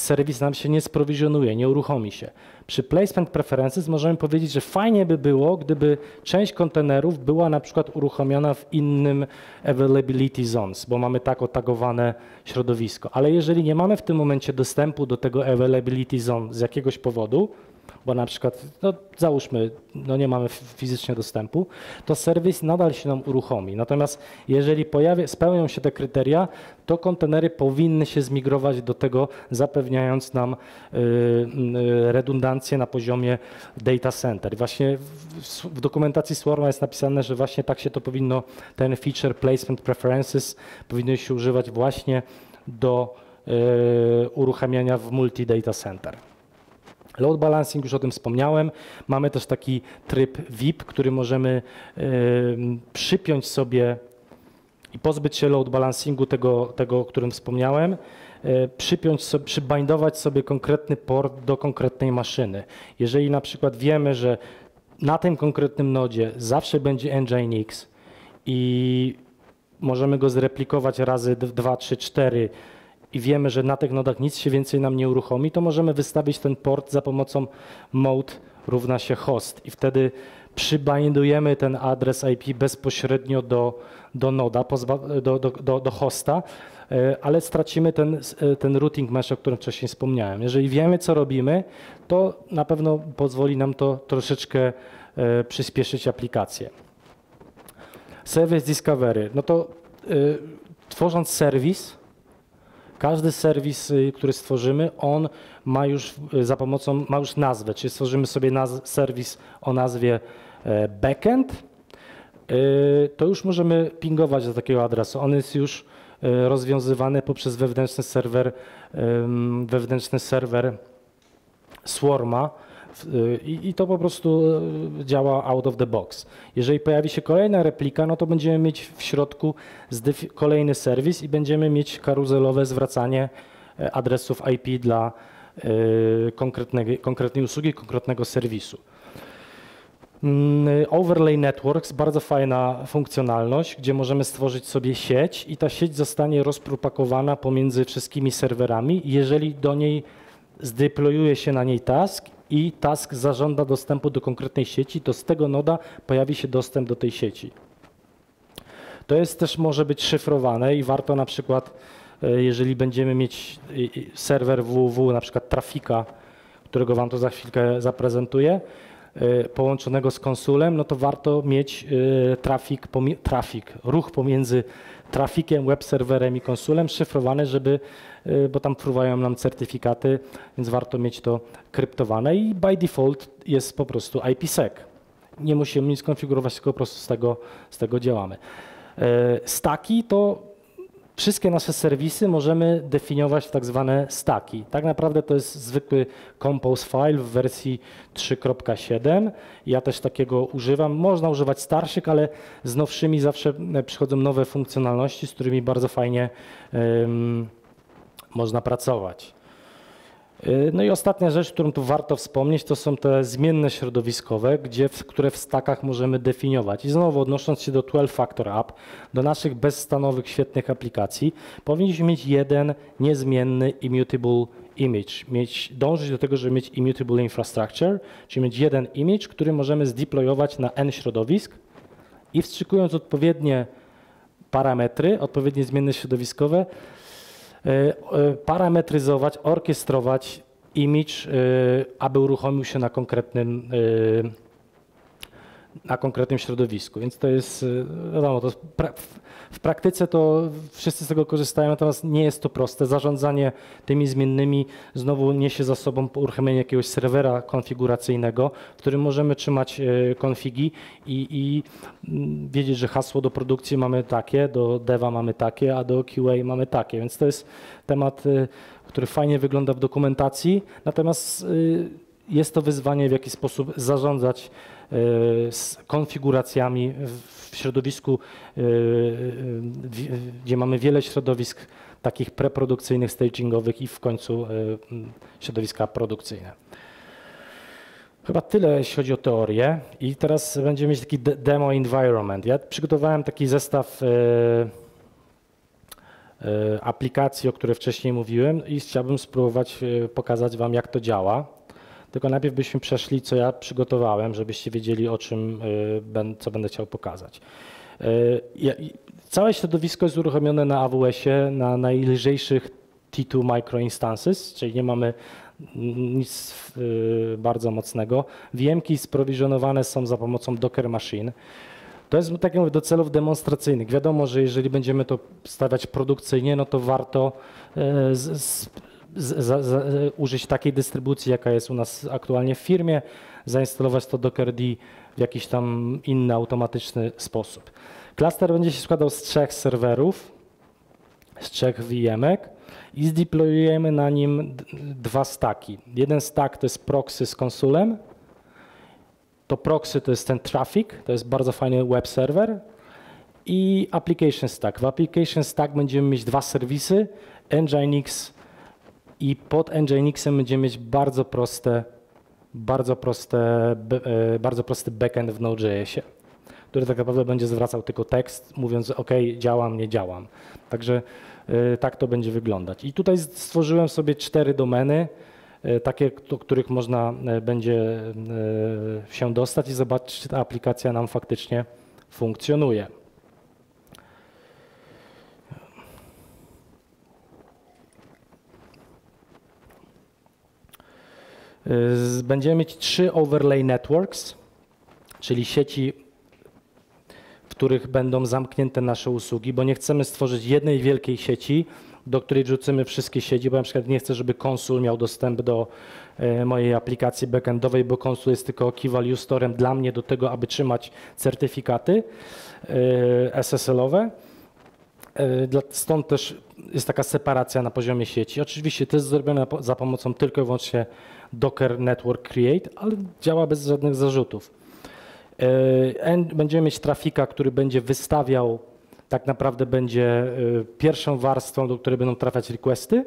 serwis nam się nie sprowizjonuje, nie uruchomi się. Przy placement preferences możemy powiedzieć, że fajnie by było, gdyby część kontenerów była na przykład uruchomiona w innym availability zones, bo mamy tak otagowane środowisko. Ale jeżeli nie mamy w tym momencie dostępu do tego availability zone z jakiegoś powodu, bo na przykład, no załóżmy, no nie mamy fizycznie dostępu, to serwis nadal się nam uruchomi. Natomiast jeżeli pojawi, spełnią się te kryteria, to kontenery powinny się zmigrować do tego, zapewniając nam y, y, redundancję na poziomie data center. Właśnie w, w dokumentacji Swarma jest napisane, że właśnie tak się to powinno, ten feature placement preferences powinny się używać właśnie do y, uruchamiania w multi-data center. Load balancing, już o tym wspomniałem. Mamy też taki tryb VIP, który możemy przypiąć sobie i pozbyć się load balancingu, tego, tego o którym wspomniałem, e, przypiąć sobie, przybindować sobie konkretny port do konkretnej maszyny. Jeżeli na przykład wiemy, że na tym konkretnym nodzie zawsze będzie Nginx i możemy go zreplikować razy 2, 3, 4 i wiemy, że na tych nodach nic się więcej nam nie uruchomi, to możemy wystawić ten port za pomocą mode równa się host i wtedy przybindujemy ten adres IP bezpośrednio do, do noda, do, do, do, hosta, e, ale stracimy ten, e, ten routing mesh, o którym wcześniej wspomniałem. Jeżeli wiemy, co robimy, to na pewno pozwoli nam to troszeczkę e, przyspieszyć aplikację. Service Discovery. No to tworząc serwis, każdy serwis, y, który stworzymy, on ma już y, za pomocą, ma już nazwę, czyli stworzymy sobie naz- serwis o nazwie e, backend, y, to już możemy pingować do takiego adresu. On jest już rozwiązywany poprzez wewnętrzny serwer, wewnętrzny serwer Swarma i, i to po prostu e, działa out of the box. Jeżeli pojawi się kolejna replika, no to będziemy mieć w środku kolejny serwis i będziemy mieć karuzelowe zwracanie e, adresów IP dla e, konkretnej, konkretnej usługi, konkretnego serwisu. Mm, Overlay Networks, bardzo fajna funkcjonalność, gdzie możemy stworzyć sobie sieć i ta sieć zostanie rozpropakowana pomiędzy wszystkimi serwerami, jeżeli do niej zdeployuje się na niej task i task zażąda dostępu do konkretnej sieci, to z tego noda pojawi się dostęp do tej sieci. To jest też może być szyfrowane i warto na przykład, e, jeżeli będziemy mieć serwer www, na przykład trafika, którego Wam to za chwilkę zaprezentuję, e, połączonego z konsulem, no to warto mieć e, trafik, trafik, ruch pomiędzy trafikiem, web serwerem i konsulem szyfrowany, żeby, bo tam fruwają nam certyfikaty, więc warto mieć to kryptowane i by default jest po prostu IPsec. Nie musimy nic konfigurować, tylko po prostu z tego, z tego działamy. E, Staki to wszystkie nasze serwisy możemy definiować w tak zwane staki. Tak naprawdę to jest zwykły compose file w wersji 3.7. Ja też takiego używam. Można używać starszych, ale z nowszymi zawsze przychodzą nowe funkcjonalności, z którymi bardzo fajnie można pracować. Y, No i ostatnia rzecz, którą tu warto wspomnieć, to są te zmienne środowiskowe, gdzie, które w stakach możemy definiować. I znowu odnosząc się do 12 Factor App, do naszych bezstanowych, świetnych aplikacji, powinniśmy mieć jeden niezmienny immutable image. Mieć, dążyć do tego, żeby mieć immutable infrastructure, czyli mieć jeden image, który możemy zdeployować na n środowisk i wstrzykując odpowiednie parametry, odpowiednie zmienne środowiskowe, parametryzować, orkiestrować image, e, aby uruchomił się na konkretnym, e, na konkretnym środowisku. Więc to jest, e, wiadomo, to w- praktyce to wszyscy z tego korzystają, natomiast nie jest to proste. Zarządzanie tymi zmiennymi znowu niesie za sobą uruchomienie jakiegoś serwera konfiguracyjnego, w którym możemy trzymać e, konfigi i, i mm, wiedzieć, że hasło do produkcji mamy takie, do deva mamy takie, a do QA mamy takie. Więc to jest temat, e, który fajnie wygląda w dokumentacji, natomiast jest to wyzwanie, w jaki sposób zarządzać e, z konfiguracjami w środowisku, e, e, gdzie mamy wiele środowisk takich preprodukcyjnych, stagingowych i w końcu e, środowiska produkcyjne. Chyba tyle, jeśli chodzi o teorię. I teraz będziemy mieć taki de- demo environment. Ja przygotowałem taki zestaw e, e, aplikacji, o której wcześniej mówiłem i chciałbym spróbować e, pokazać Wam, jak to działa. Tylko najpierw byśmy przeszli, co ja przygotowałem, żebyście wiedzieli, o czym, y, co będę chciał pokazać. Y, Całe środowisko jest uruchomione na AWS-ie, na najlżejszych T2 microinstances, czyli nie mamy nic y, bardzo mocnego. VM-ki sprowizjonowane są za pomocą Docker Machine. To jest, tak jak mówię, do celów demonstracyjnych. Wiadomo, że jeżeli będziemy to stawiać produkcyjnie, no to warto za- użyć takiej dystrybucji, jaka jest u nas aktualnie w firmie, zainstalować to Dockerd w jakiś tam inny, automatyczny sposób. Cluster będzie się składał z trzech serwerów, z trzech VM-ek i zdeployujemy na nim dwa staki. Jeden stack to jest proxy z konsulem, to proxy to jest ten traffic, to jest bardzo fajny web server i application stack. W application stack będziemy mieć dwa serwisy, Nginx i pod Nginxem będziemy mieć bardzo proste, bardzo proste, e, bardzo prosty backend w Node.jsie, który tak naprawdę będzie zwracał tylko tekst, mówiąc OK, działam, nie działam. Także e, tak to będzie wyglądać. I tutaj stworzyłem sobie cztery domeny, e, takie, do których można będzie się dostać i zobaczyć, czy ta aplikacja nam faktycznie funkcjonuje. Będziemy mieć trzy overlay networks, czyli sieci, w których będą zamknięte nasze usługi, bo nie chcemy stworzyć jednej wielkiej sieci, do której wrzucimy wszystkie sieci, bo na przykład nie chcę, żeby konsul miał dostęp do e, mojej aplikacji backendowej, bo konsul jest tylko key value storem dla mnie do tego, aby trzymać certyfikaty e, SSL-owe. Stąd też jest taka separacja na poziomie sieci. Oczywiście to jest zrobione za pomocą tylko i wyłącznie Docker Network Create, ale działa bez żadnych zarzutów. Będziemy mieć trafika, który będzie wystawiał, tak naprawdę będzie pierwszą warstwą, do której będą trafiać requesty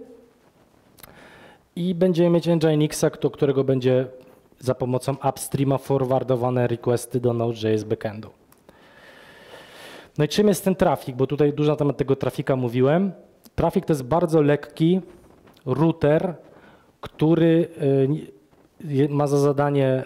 i będziemy mieć Nginxa, do którego będzie za pomocą upstreama forwardowane requesty do Node.js backendu. No i czym jest ten trafik? Bo tutaj dużo na temat tego trafika mówiłem. Trafik to jest bardzo lekki router, który y, ma za zadanie,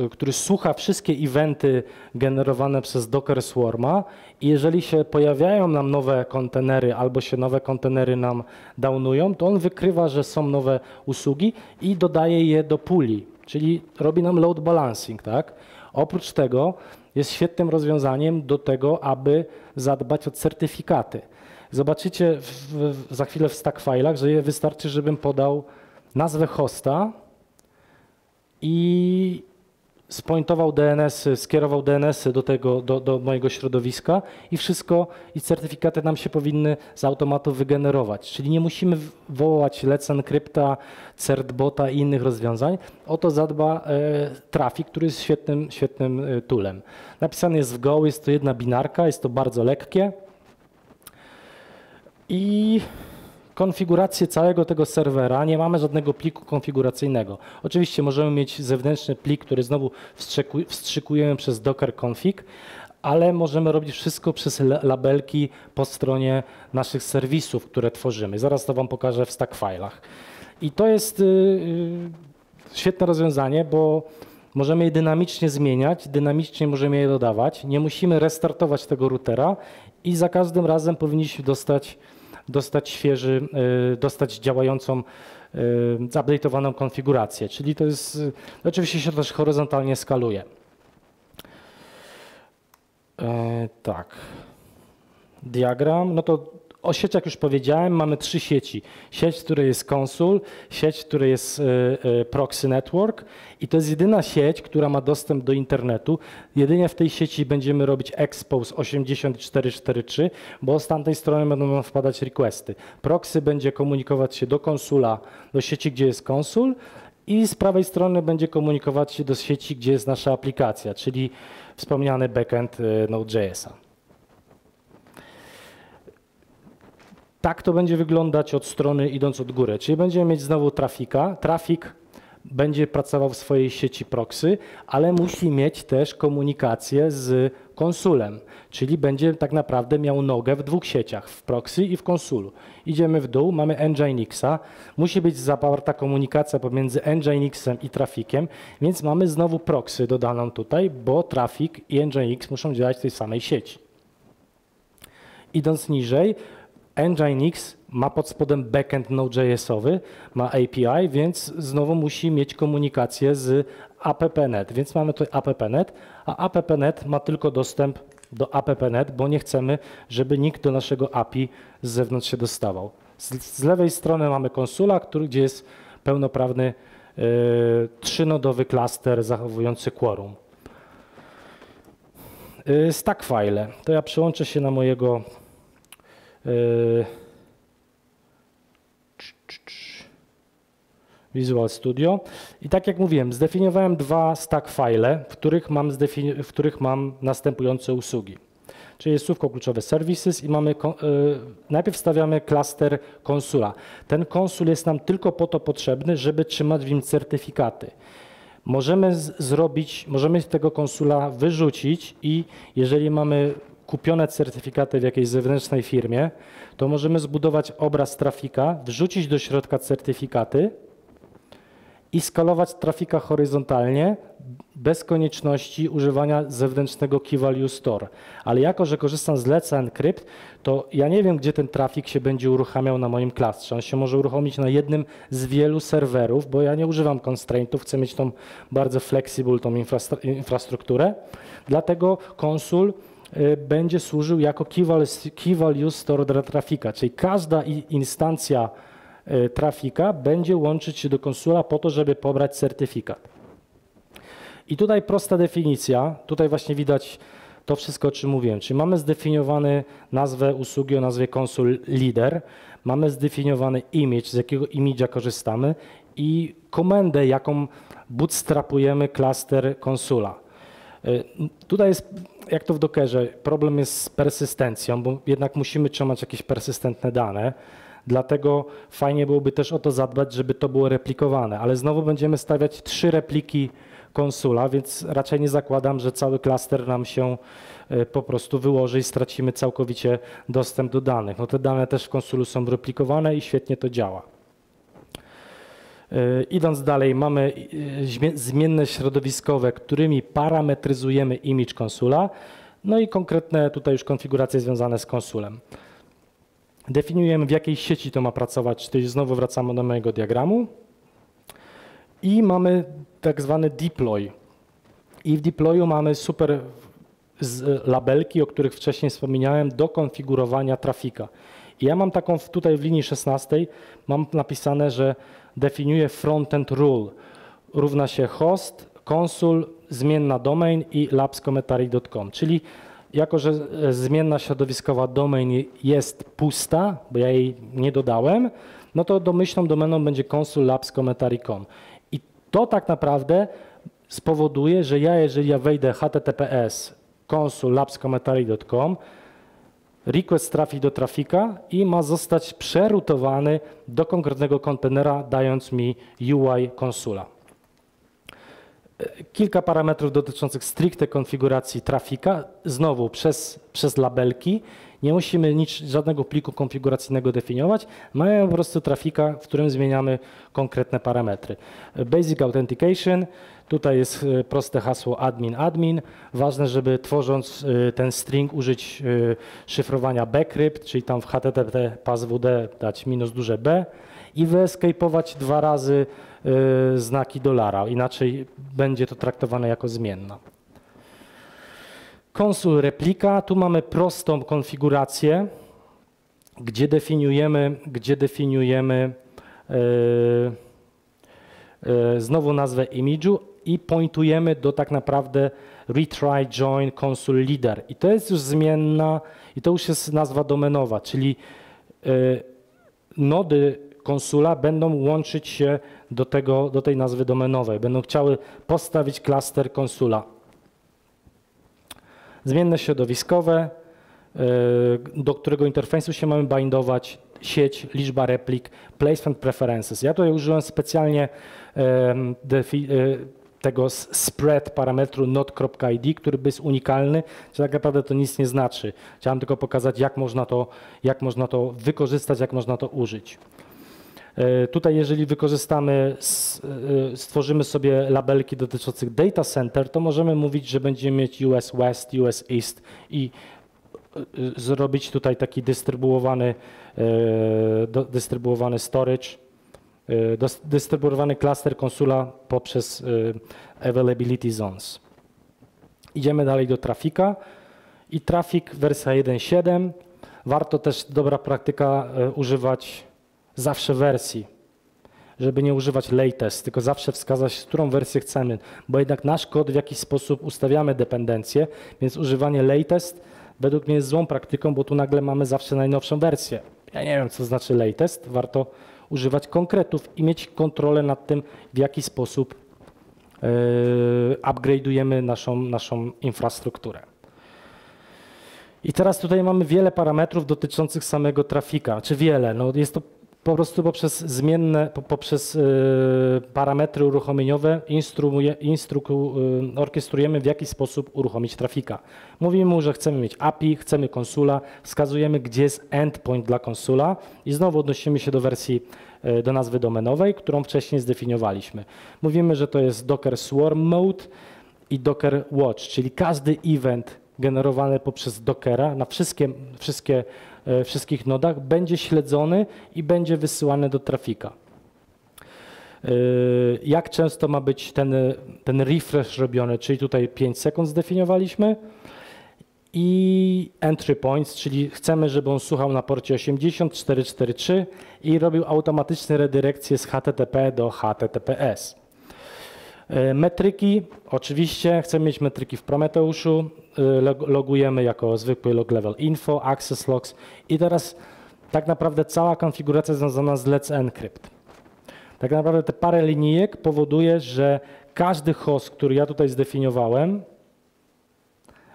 y, który słucha wszystkie eventy generowane przez Docker Swarma i jeżeli się pojawiają nam nowe kontenery albo się nowe kontenery nam downują, to on wykrywa, że są nowe usługi i dodaje je do puli, czyli robi nam load balancing, tak? Oprócz tego jest świetnym rozwiązaniem do tego, aby zadbać o certyfikaty. Zobaczycie w, za chwilę w stack filach, że wystarczy, żebym podał nazwę hosta i spointował DNS, skierował DNS-y do tego, do, do, mojego środowiska i wszystko, i certyfikaty nam się powinny z automatu wygenerować. Czyli nie musimy wołać Let's Encrypta, CertBota i innych rozwiązań. O to zadba e, Trafik, który jest świetnym, świetnym e, toolem. Napisany jest w Go, jest to jedna binarka, jest to bardzo lekkie. I konfigurację całego tego serwera, nie mamy żadnego pliku konfiguracyjnego. Oczywiście możemy mieć zewnętrzny plik, który znowu wstrzykujemy przez docker config, ale możemy robić wszystko przez labelki po stronie naszych serwisów, które tworzymy. Zaraz to Wam pokażę w stack filach. I to jest y, y, świetne rozwiązanie, bo możemy je dynamicznie zmieniać, dynamicznie możemy je dodawać. Nie musimy restartować tego routera i za każdym razem powinniśmy dostać dostać świeży, y, dostać działającą y, zupdate'owaną konfigurację, czyli to jest, y, oczywiście się też horyzontalnie skaluje. E, tak. Diagram, no to o sieciach już powiedziałem, mamy trzy sieci. Sieć, w której jest konsul, sieć, w której jest e, e, proxy network i to jest jedyna sieć, która ma dostęp do internetu. Jedynie w tej sieci będziemy robić expose 8443, bo z tamtej strony będą nam wpadać requesty. Proxy będzie komunikować się do konsula, do sieci, gdzie jest konsul i z prawej strony będzie komunikować się do sieci, gdzie jest nasza aplikacja, czyli wspomniany backend e, Node.js'a. Tak to będzie wyglądać od strony idąc od góry. Czyli będziemy mieć znowu trafika. Trafik będzie pracował w swojej sieci proxy, ale musi mieć też komunikację z konsulem, czyli będzie tak naprawdę miał nogę w dwóch sieciach, w proxy i w konsulu. Idziemy w dół, mamy Nginxa, musi być zawarta komunikacja pomiędzy Nginxem i trafikiem, więc mamy znowu proxy dodaną tutaj, bo trafik i Nginx muszą działać w tej samej sieci. Idąc niżej, Nginx ma pod spodem backend Node.jsowy, ma API, więc znowu musi mieć komunikację z AppNet, więc mamy tutaj AppNet, a AppNet ma tylko dostęp do AppNet, bo nie chcemy, żeby nikt do naszego API z zewnątrz się dostawał. Z, z lewej strony mamy konsula, który, gdzie jest pełnoprawny yy, trzynodowy klaster zachowujący quorum. Yy, stack file. To ja przyłączę się na mojego Visual Studio. I tak jak mówiłem, zdefiniowałem dwa stack file, w których mam, w których mam następujące usługi. Czyli jest słówko kluczowe services i mamy, yy, najpierw stawiamy klaster konsula. Ten konsul jest nam tylko po to potrzebny, żeby trzymać w nim certyfikaty. Możemy zrobić, możemy tego konsula wyrzucić i jeżeli mamy kupione certyfikaty w jakiejś zewnętrznej firmie, to możemy zbudować obraz trafika, wrzucić do środka certyfikaty i skalować trafika horyzontalnie bez konieczności używania zewnętrznego key value store. Ale jako, że korzystam z Let's Encrypt, to ja nie wiem, gdzie ten trafik się będzie uruchamiał na moim klastrze. On się może uruchomić na jednym z wielu serwerów, bo ja nie używam constraintów, chcę mieć tą bardzo flexible tą infrastrukturę. Dlatego konsul będzie służył jako key value store dla trafika, czyli każda instancja y, trafika będzie łączyć się do konsula po to, żeby pobrać certyfikat. I tutaj prosta definicja, tutaj właśnie widać to wszystko, o czym mówiłem. Czyli mamy zdefiniowany nazwę usługi o nazwie konsul leader, mamy zdefiniowany image, z jakiego imidża korzystamy i komendę, jaką bootstrapujemy klaster konsula. Y, tutaj jest, jak to w Dockerze, problem jest z persystencją, bo jednak musimy trzymać jakieś persystentne dane. Dlatego fajnie byłoby też o to zadbać, żeby to było replikowane, ale znowu będziemy stawiać trzy repliki konsula, więc raczej nie zakładam, że cały klaster nam się e, po prostu wyłoży i stracimy całkowicie dostęp do danych. No te dane też w konsulu są replikowane i świetnie to działa. E, idąc dalej, mamy e, zmienne środowiskowe, którymi parametryzujemy image konsula, no i konkretne tutaj już konfiguracje związane z konsulem. Definiujemy w jakiej sieci to ma pracować, czyli znowu wracamy do mojego diagramu. I mamy tak zwany deploy. I w deployu mamy super labelki, o których wcześniej wspomniałem, do konfigurowania trafika. I ja mam taką tutaj w linii 16, mam napisane, że definiuję frontend rule. Równa się host, konsul, zmienna domain i labscommentary.com, czyli jako, że e, zmienna środowiskowa domain jest pusta, bo ja jej nie dodałem, no to domyślną domeną będzie konsul labs.commentary.com. I to tak naprawdę spowoduje, że ja, jeżeli ja wejdę https konsul labs.commentary.com, request trafi do trafika i ma zostać przerutowany do konkretnego kontenera, dając mi UI konsula. Kilka parametrów dotyczących stricte konfiguracji trafika, znowu przez, przez labelki. Nie musimy nic, żadnego pliku konfiguracyjnego definiować. Mamy po prostu trafika, w którym zmieniamy konkretne parametry. Basic Authentication, tutaj jest e, proste hasło admin admin. Ważne, żeby tworząc e, ten string użyć e, szyfrowania bcrypt, czyli tam w http passwd dać minus duże b i wyescape'ować dwa razy y, znaki dolara, inaczej będzie to traktowane jako zmienna. Konsul replika, tu mamy prostą konfigurację, gdzie definiujemy, gdzie definiujemy yy, yy, znowu nazwę image'u i pointujemy do tak naprawdę retry join consul leader. I to jest już zmienna i to już jest nazwa domenowa, czyli yy, nody konsula będą łączyć się do, tego, do tej nazwy domenowej, będą chciały postawić klaster konsula. Zmienne środowiskowe, e, do którego interfejsu się mamy bindować, sieć, liczba replik, placement preferences. Ja tutaj użyłem specjalnie e, tego spread parametru not.id, który jest unikalny, czy tak naprawdę to nic nie znaczy. Chciałem tylko pokazać, jak można to, jak można to wykorzystać, jak można to użyć. E, tutaj jeżeli wykorzystamy, e, stworzymy sobie labelki dotyczących data center, to możemy mówić, że będziemy mieć US West, US East i e, zrobić tutaj taki dystrybuowany, dystrybuowany storage, dystrybuowany cluster konsula poprzez availability zones. Idziemy dalej do trafika i trafik wersja 1.7. Warto też dobra praktyka używać zawsze wersji, żeby nie używać latest, tylko zawsze wskazać, którą wersję chcemy, bo jednak nasz kod w jakiś sposób ustawiamy dependencję, więc używanie latest według mnie jest złą praktyką, bo tu nagle mamy zawsze najnowszą wersję. Ja nie wiem, co znaczy latest, warto używać konkretów i mieć kontrolę nad tym, w jaki sposób yy, upgrade'ujemy naszą, naszą infrastrukturę. I teraz tutaj mamy wiele parametrów dotyczących samego trafika, czy wiele, no jest to po prostu poprzez zmienne, poprzez y, parametry uruchomieniowe y, orkiestrujemy w jaki sposób uruchomić trafika. Mówimy mu, że chcemy mieć API, chcemy konsula, wskazujemy gdzie jest endpoint dla konsula i znowu odnosimy się do wersji, y, do nazwy domenowej, którą wcześniej zdefiniowaliśmy. Mówimy, że to jest Docker Swarm Mode i Docker Watch, czyli każdy event generowany poprzez Dockera na wszystkie, wszystkie wszystkich nodach będzie śledzony i będzie wysyłany do trafika. E, jak często ma być ten, ten refresh robiony, czyli tutaj 5 sekund zdefiniowaliśmy i entry points, czyli chcemy, żeby on słuchał na porcie 80443 i robił automatyczne redirekcje z HTTP do HTTPS. E, metryki, oczywiście chcemy mieć metryki w Prometeuszu, logujemy jako zwykły log level info, access logs i teraz tak naprawdę cała konfiguracja związana z Let's Encrypt. Tak naprawdę te parę linijek powoduje, że każdy host, który ja tutaj zdefiniowałem,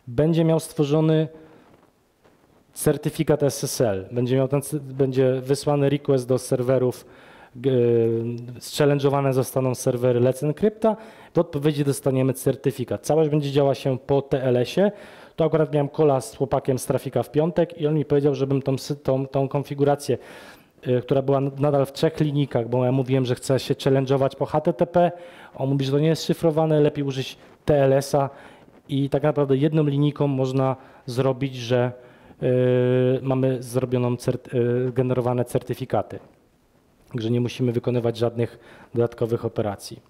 będzie miał stworzony certyfikat SSL. Będzie, miał ten, będzie wysłany request do serwerów, zchallenge'owane zostaną serwery Let's Encrypta, do odpowiedzi dostaniemy certyfikat. Całość będzie działa się po TLS-ie. To akurat miałem kola z chłopakiem z trafika w piątek i on mi powiedział, żebym tą, tą, tą konfigurację, y, która była nadal w trzech linijkach, bo ja mówiłem, że chcę się challenge'ować po HTTP. On mówi, że to nie jest szyfrowane, lepiej użyć TLS-a i tak naprawdę jedną linijką można zrobić, że y, mamy zrobioną cert, y, generowane certyfikaty. Także nie musimy wykonywać żadnych dodatkowych operacji.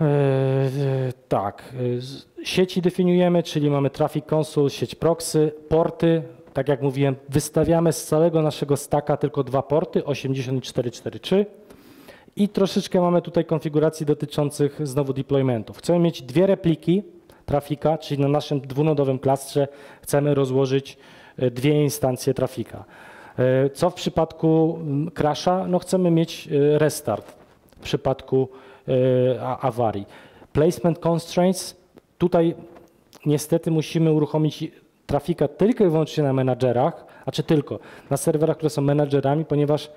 E, tak, sieci definiujemy, czyli mamy traffic console, sieć proxy, porty. Tak jak mówiłem, wystawiamy z całego naszego staka tylko dwa porty, 8443 i troszeczkę mamy tutaj konfiguracji dotyczących znowu deploymentów. Chcemy mieć dwie repliki trafika, czyli na naszym dwunodowym klastrze chcemy rozłożyć e, dwie instancje trafika. Co w przypadku mm, crasha? No chcemy mieć restart w przypadku E, awarii. Placement constraints, tutaj niestety musimy uruchomić trafika tylko i wyłącznie na menadżerach, a czy tylko, na serwerach, które są menadżerami, ponieważ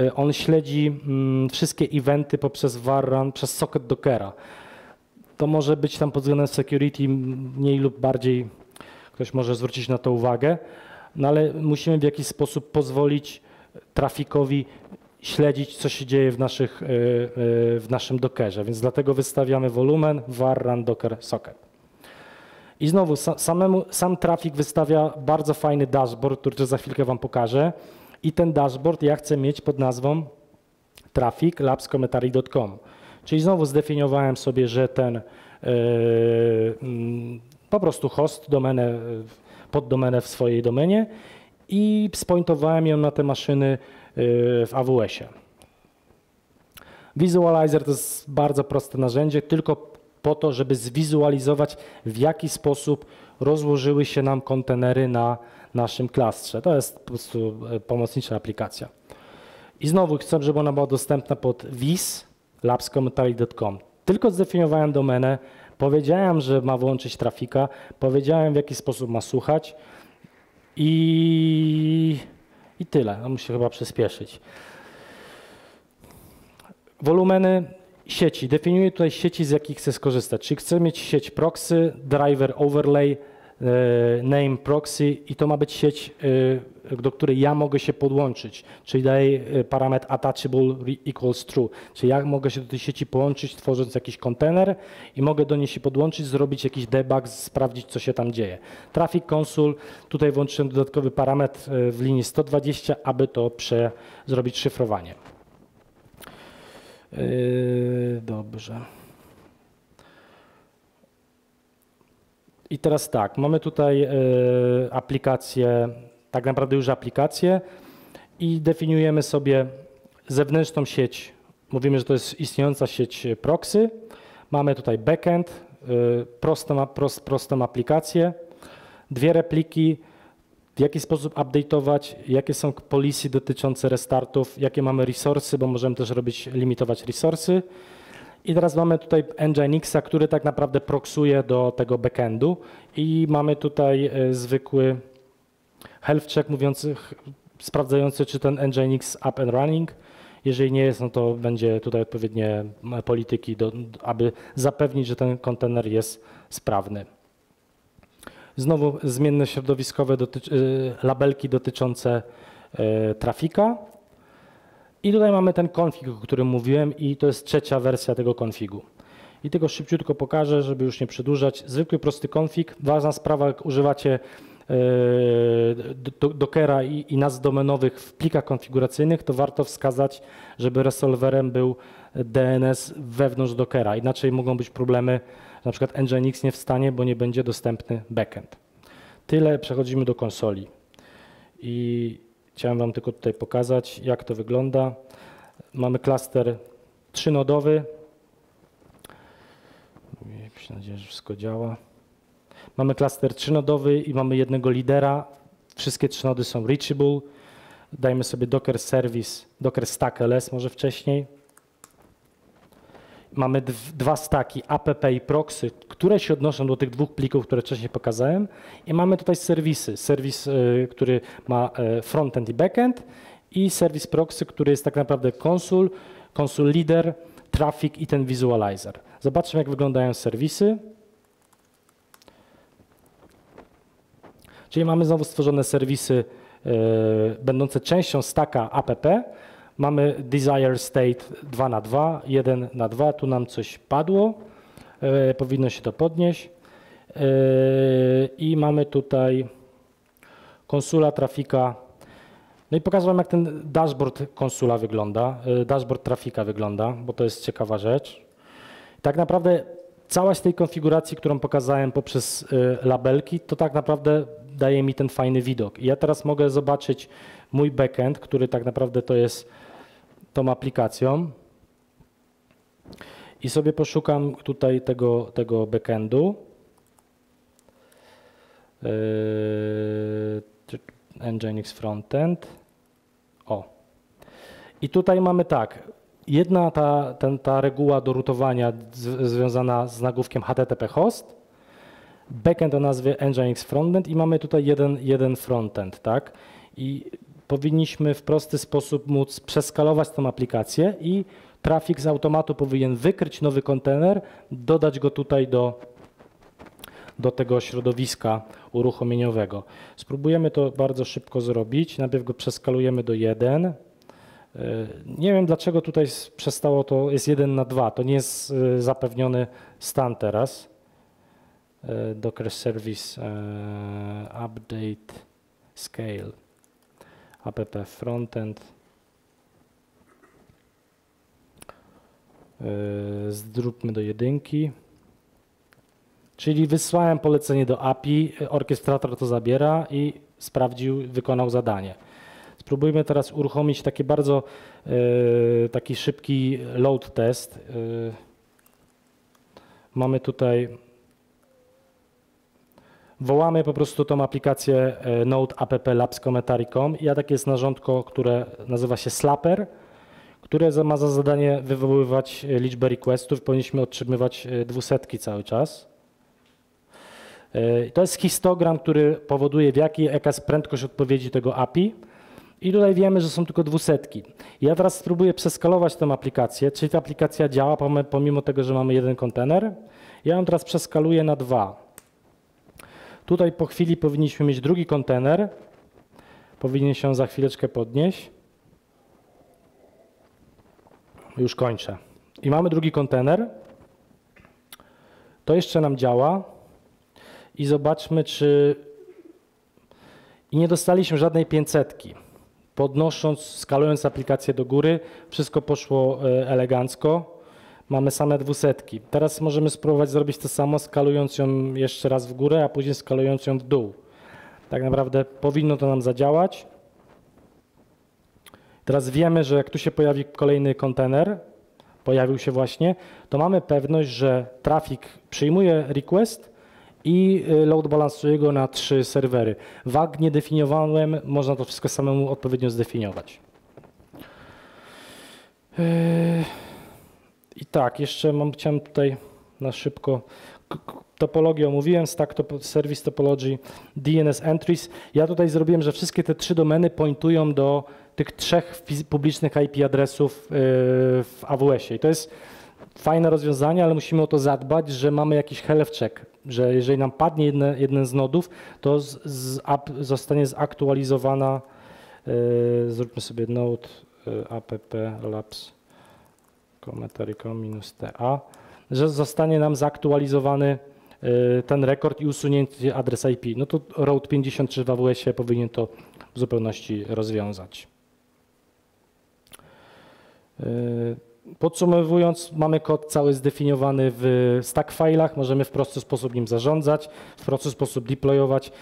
e, on śledzi mm, wszystkie eventy poprzez Warrun, przez socket Dockera. To może być tam pod względem security mniej lub bardziej, ktoś może zwrócić na to uwagę, no ale musimy w jakiś sposób pozwolić trafikowi śledzić, co się dzieje w, naszych, e, e, w naszym Dockerze, więc dlatego wystawiamy wolumen var run docker socket. I znowu samemu, sam trafik wystawia bardzo fajny dashboard, który za chwilkę Wam pokażę. I ten dashboard ja chcę mieć pod nazwą traffic labscommentary.com. Czyli znowu zdefiniowałem sobie, że ten yy, po prostu host, domenę, poddomenę w swojej domenie i spointowałem ją na te maszyny w AWS-ie. Visualizer to jest bardzo proste narzędzie, tylko po to, żeby zwizualizować, w jaki sposób rozłożyły się nam kontenery na naszym klastrze. To jest po prostu e, pomocnicza aplikacja. I znowu chcę, żeby ona była dostępna pod vis. Tylko zdefiniowałem domenę, powiedziałem, że ma włączyć trafika, powiedziałem, w jaki sposób ma słuchać i i tyle. No muszę chyba przyspieszyć. Wolumeny sieci. Definiuję tutaj sieci, z jakich chcę skorzystać. Czy chcę mieć sieć proxy, driver overlay, name proxy i to ma być sieć, e, do której ja mogę się podłączyć, czyli daję e, parametr attachable equals true, czyli ja mogę się do tej sieci połączyć, tworząc jakiś kontener i mogę do niej się podłączyć, zrobić jakiś debug, sprawdzić, co się tam dzieje. Traffic console, tutaj włączyłem dodatkowy parametr w linii 120, aby to prze, zrobić szyfrowanie. Dobrze. I teraz tak, mamy tutaj e, aplikację, tak naprawdę już aplikację i definiujemy sobie zewnętrzną sieć. Mówimy, że to jest istniejąca sieć proxy. Mamy tutaj backend, e, prostą, prost, prostą aplikację, dwie repliki, w jaki sposób update'ować, jakie są policy dotyczące restartów, jakie mamy resursy, bo możemy też robić, limitować resursy. I teraz mamy tutaj Nginxa, który tak naprawdę proksuje do tego backendu i mamy tutaj e, zwykły health check mówiący, sprawdzający, czy ten Nginx up and running. Jeżeli nie jest, no to będzie tutaj odpowiednie polityki, do, aby zapewnić, że ten kontener jest sprawny. Znowu zmienne środowiskowe dotyczy, e, labelki dotyczące e, trafika. I tutaj mamy ten konfig, o którym mówiłem i to jest trzecia wersja tego konfigu. I tego szybciutko pokażę, żeby już nie przedłużać. Zwykły, prosty konfig. Ważna sprawa, jak używacie e, Dockera i, i nazw domenowych w plikach konfiguracyjnych, to warto wskazać, żeby resolverem był DNS wewnątrz Dockera. Inaczej mogą być problemy, na przykład Nginx nie wstanie, bo nie będzie dostępny backend. Tyle, przechodzimy do konsoli. I Chciałem Wam tylko tutaj pokazać, jak to wygląda. Mamy klaster trzynodowy. Mam nadzieję, że wszystko działa. Mamy klaster trzynodowy i mamy jednego lidera. Wszystkie trzy nody są reachable. Dajmy sobie Docker Service, Docker Stack LS może wcześniej. Mamy dwa staki app i proxy, które się odnoszą do tych dwóch plików, które wcześniej pokazałem. I mamy tutaj serwisy. Serwis, y, który ma y, frontend i backend i serwis proxy, który jest tak naprawdę konsul, konsul leader, traffic i ten visualizer. Zobaczmy, jak wyglądają serwisy. Czyli mamy znowu stworzone serwisy y, będące częścią stacka app. Mamy desire state 2 na 2, 1 na 2, tu nam coś padło, y, powinno się to podnieść. Y, I mamy tutaj konsula trafika. No i pokażę Wam, jak ten dashboard konsula wygląda, dashboard trafika wygląda, bo to jest ciekawa rzecz. Tak naprawdę cała z tej konfiguracji, którą pokazałem poprzez labelki, to tak naprawdę daje mi ten fajny widok. I ja teraz mogę zobaczyć mój backend, który tak naprawdę to jest tą aplikacją. I sobie poszukam tutaj tego, tego backendu. Yy, Nginx Frontend. O. I tutaj mamy tak. Jedna ta, ten, ta reguła do rutowania związana z nagłówkiem HTTP host backend o nazwie Nginx Frontend i mamy tutaj jeden, jeden frontend, tak? I powinniśmy w prosty sposób móc przeskalować tą aplikację i trafik z automatu powinien wykryć nowy kontener, dodać go tutaj do, do tego środowiska uruchomieniowego. Spróbujemy to bardzo szybko zrobić. Najpierw go przeskalujemy do 1. E, nie wiem dlaczego tutaj przestało to, jest 1 na 2. To nie jest e, zapewniony stan teraz. E, Docker Service Update Scale app Frontend e, zróbmy do jedynki czyli wysłałem polecenie do API, orkiestrator to zabiera i sprawdził, wykonał zadanie. Spróbujmy teraz uruchomić taki bardzo taki szybki load test. mamy tutaj wołamy po prostu tą aplikację e, Node app labs commentary.com. Ja takie jest narządko, które nazywa się Slapper, które ma za zadanie wywoływać e, liczbę requestów. Powinniśmy otrzymywać e, dwusetki cały czas. To jest histogram, który powoduje, w jakiej jaka jest prędkość odpowiedzi tego API. I tutaj wiemy, że są tylko dwusetki. Ja teraz spróbuję przeskalować tę aplikację, czyli ta aplikacja działa pomimo tego, że mamy jeden kontener. Ja ją teraz przeskaluję na dwa. Tutaj po chwili powinniśmy mieć drugi kontener. Powinien się za chwileczkę podnieść. Już kończę. I mamy drugi kontener. To jeszcze nam działa. I zobaczmy, czy. I nie dostaliśmy żadnej 500. Podnosząc, skalując aplikację do góry, wszystko poszło e, elegancko mamy same dwusetki. Teraz możemy spróbować zrobić to samo, skalując ją jeszcze raz w górę, a później skalując ją w dół. Tak naprawdę powinno to nam zadziałać. Teraz wiemy, że jak tu się pojawi kolejny kontener, pojawił się właśnie, to mamy pewność, że trafik przyjmuje request i y, load balansuje go na trzy serwery. Wag nie definiowałem, można to wszystko samemu odpowiednio zdefiniować. Yy... I tak, jeszcze mam, chciałem tutaj na szybko topologię omówiłem, stack top, service topology, DNS entries. Ja tutaj zrobiłem, że wszystkie te trzy domeny pointują do tych trzech publicznych IP adresów yy, w AWS-ie. I to jest fajne rozwiązanie, ale musimy o to zadbać, że mamy jakiś health check, że jeżeli nam padnie jedne, jeden z nodów, to z, z zostanie zaktualizowana, yy, zróbmy sobie node yy, app labs Metaricom-TA, że zostanie nam zaktualizowany y, ten rekord i usunięcie adres IP. No to Route 53 w AWS-ie powinien to w zupełności rozwiązać. Y, podsumowując, mamy kod cały zdefiniowany w stack filach, możemy w prosty sposób nim zarządzać, w prosty sposób deployować.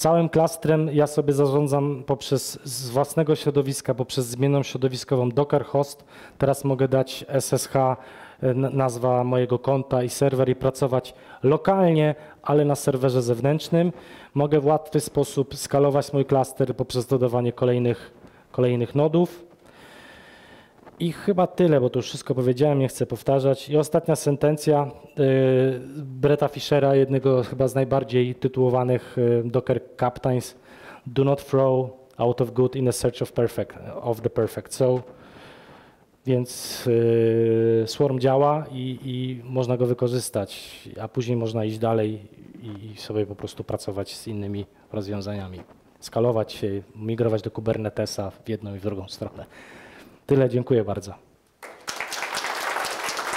Całym klastrem ja sobie zarządzam poprzez z własnego środowiska, poprzez zmienną środowiskową Docker Host. Teraz mogę dać SSH n- nazwa mojego konta i serwer i pracować lokalnie, ale na serwerze zewnętrznym. Mogę w łatwy sposób skalować mój klaster poprzez dodawanie kolejnych, kolejnych nodów. I chyba tyle, bo to już wszystko powiedziałem, nie chcę powtarzać. I ostatnia sentencja y, Bretta Fischera, jednego chyba z najbardziej tytułowanych y, Docker Captains. Do not throw out of good in a search of perfect, of the perfect. So, więc y, Swarm działa i, i można go wykorzystać, a później można iść dalej i, i sobie po prostu pracować z innymi rozwiązaniami. Skalować się, migrować do Kubernetesa w jedną i w drugą stronę. Tyle, dziękuję bardzo.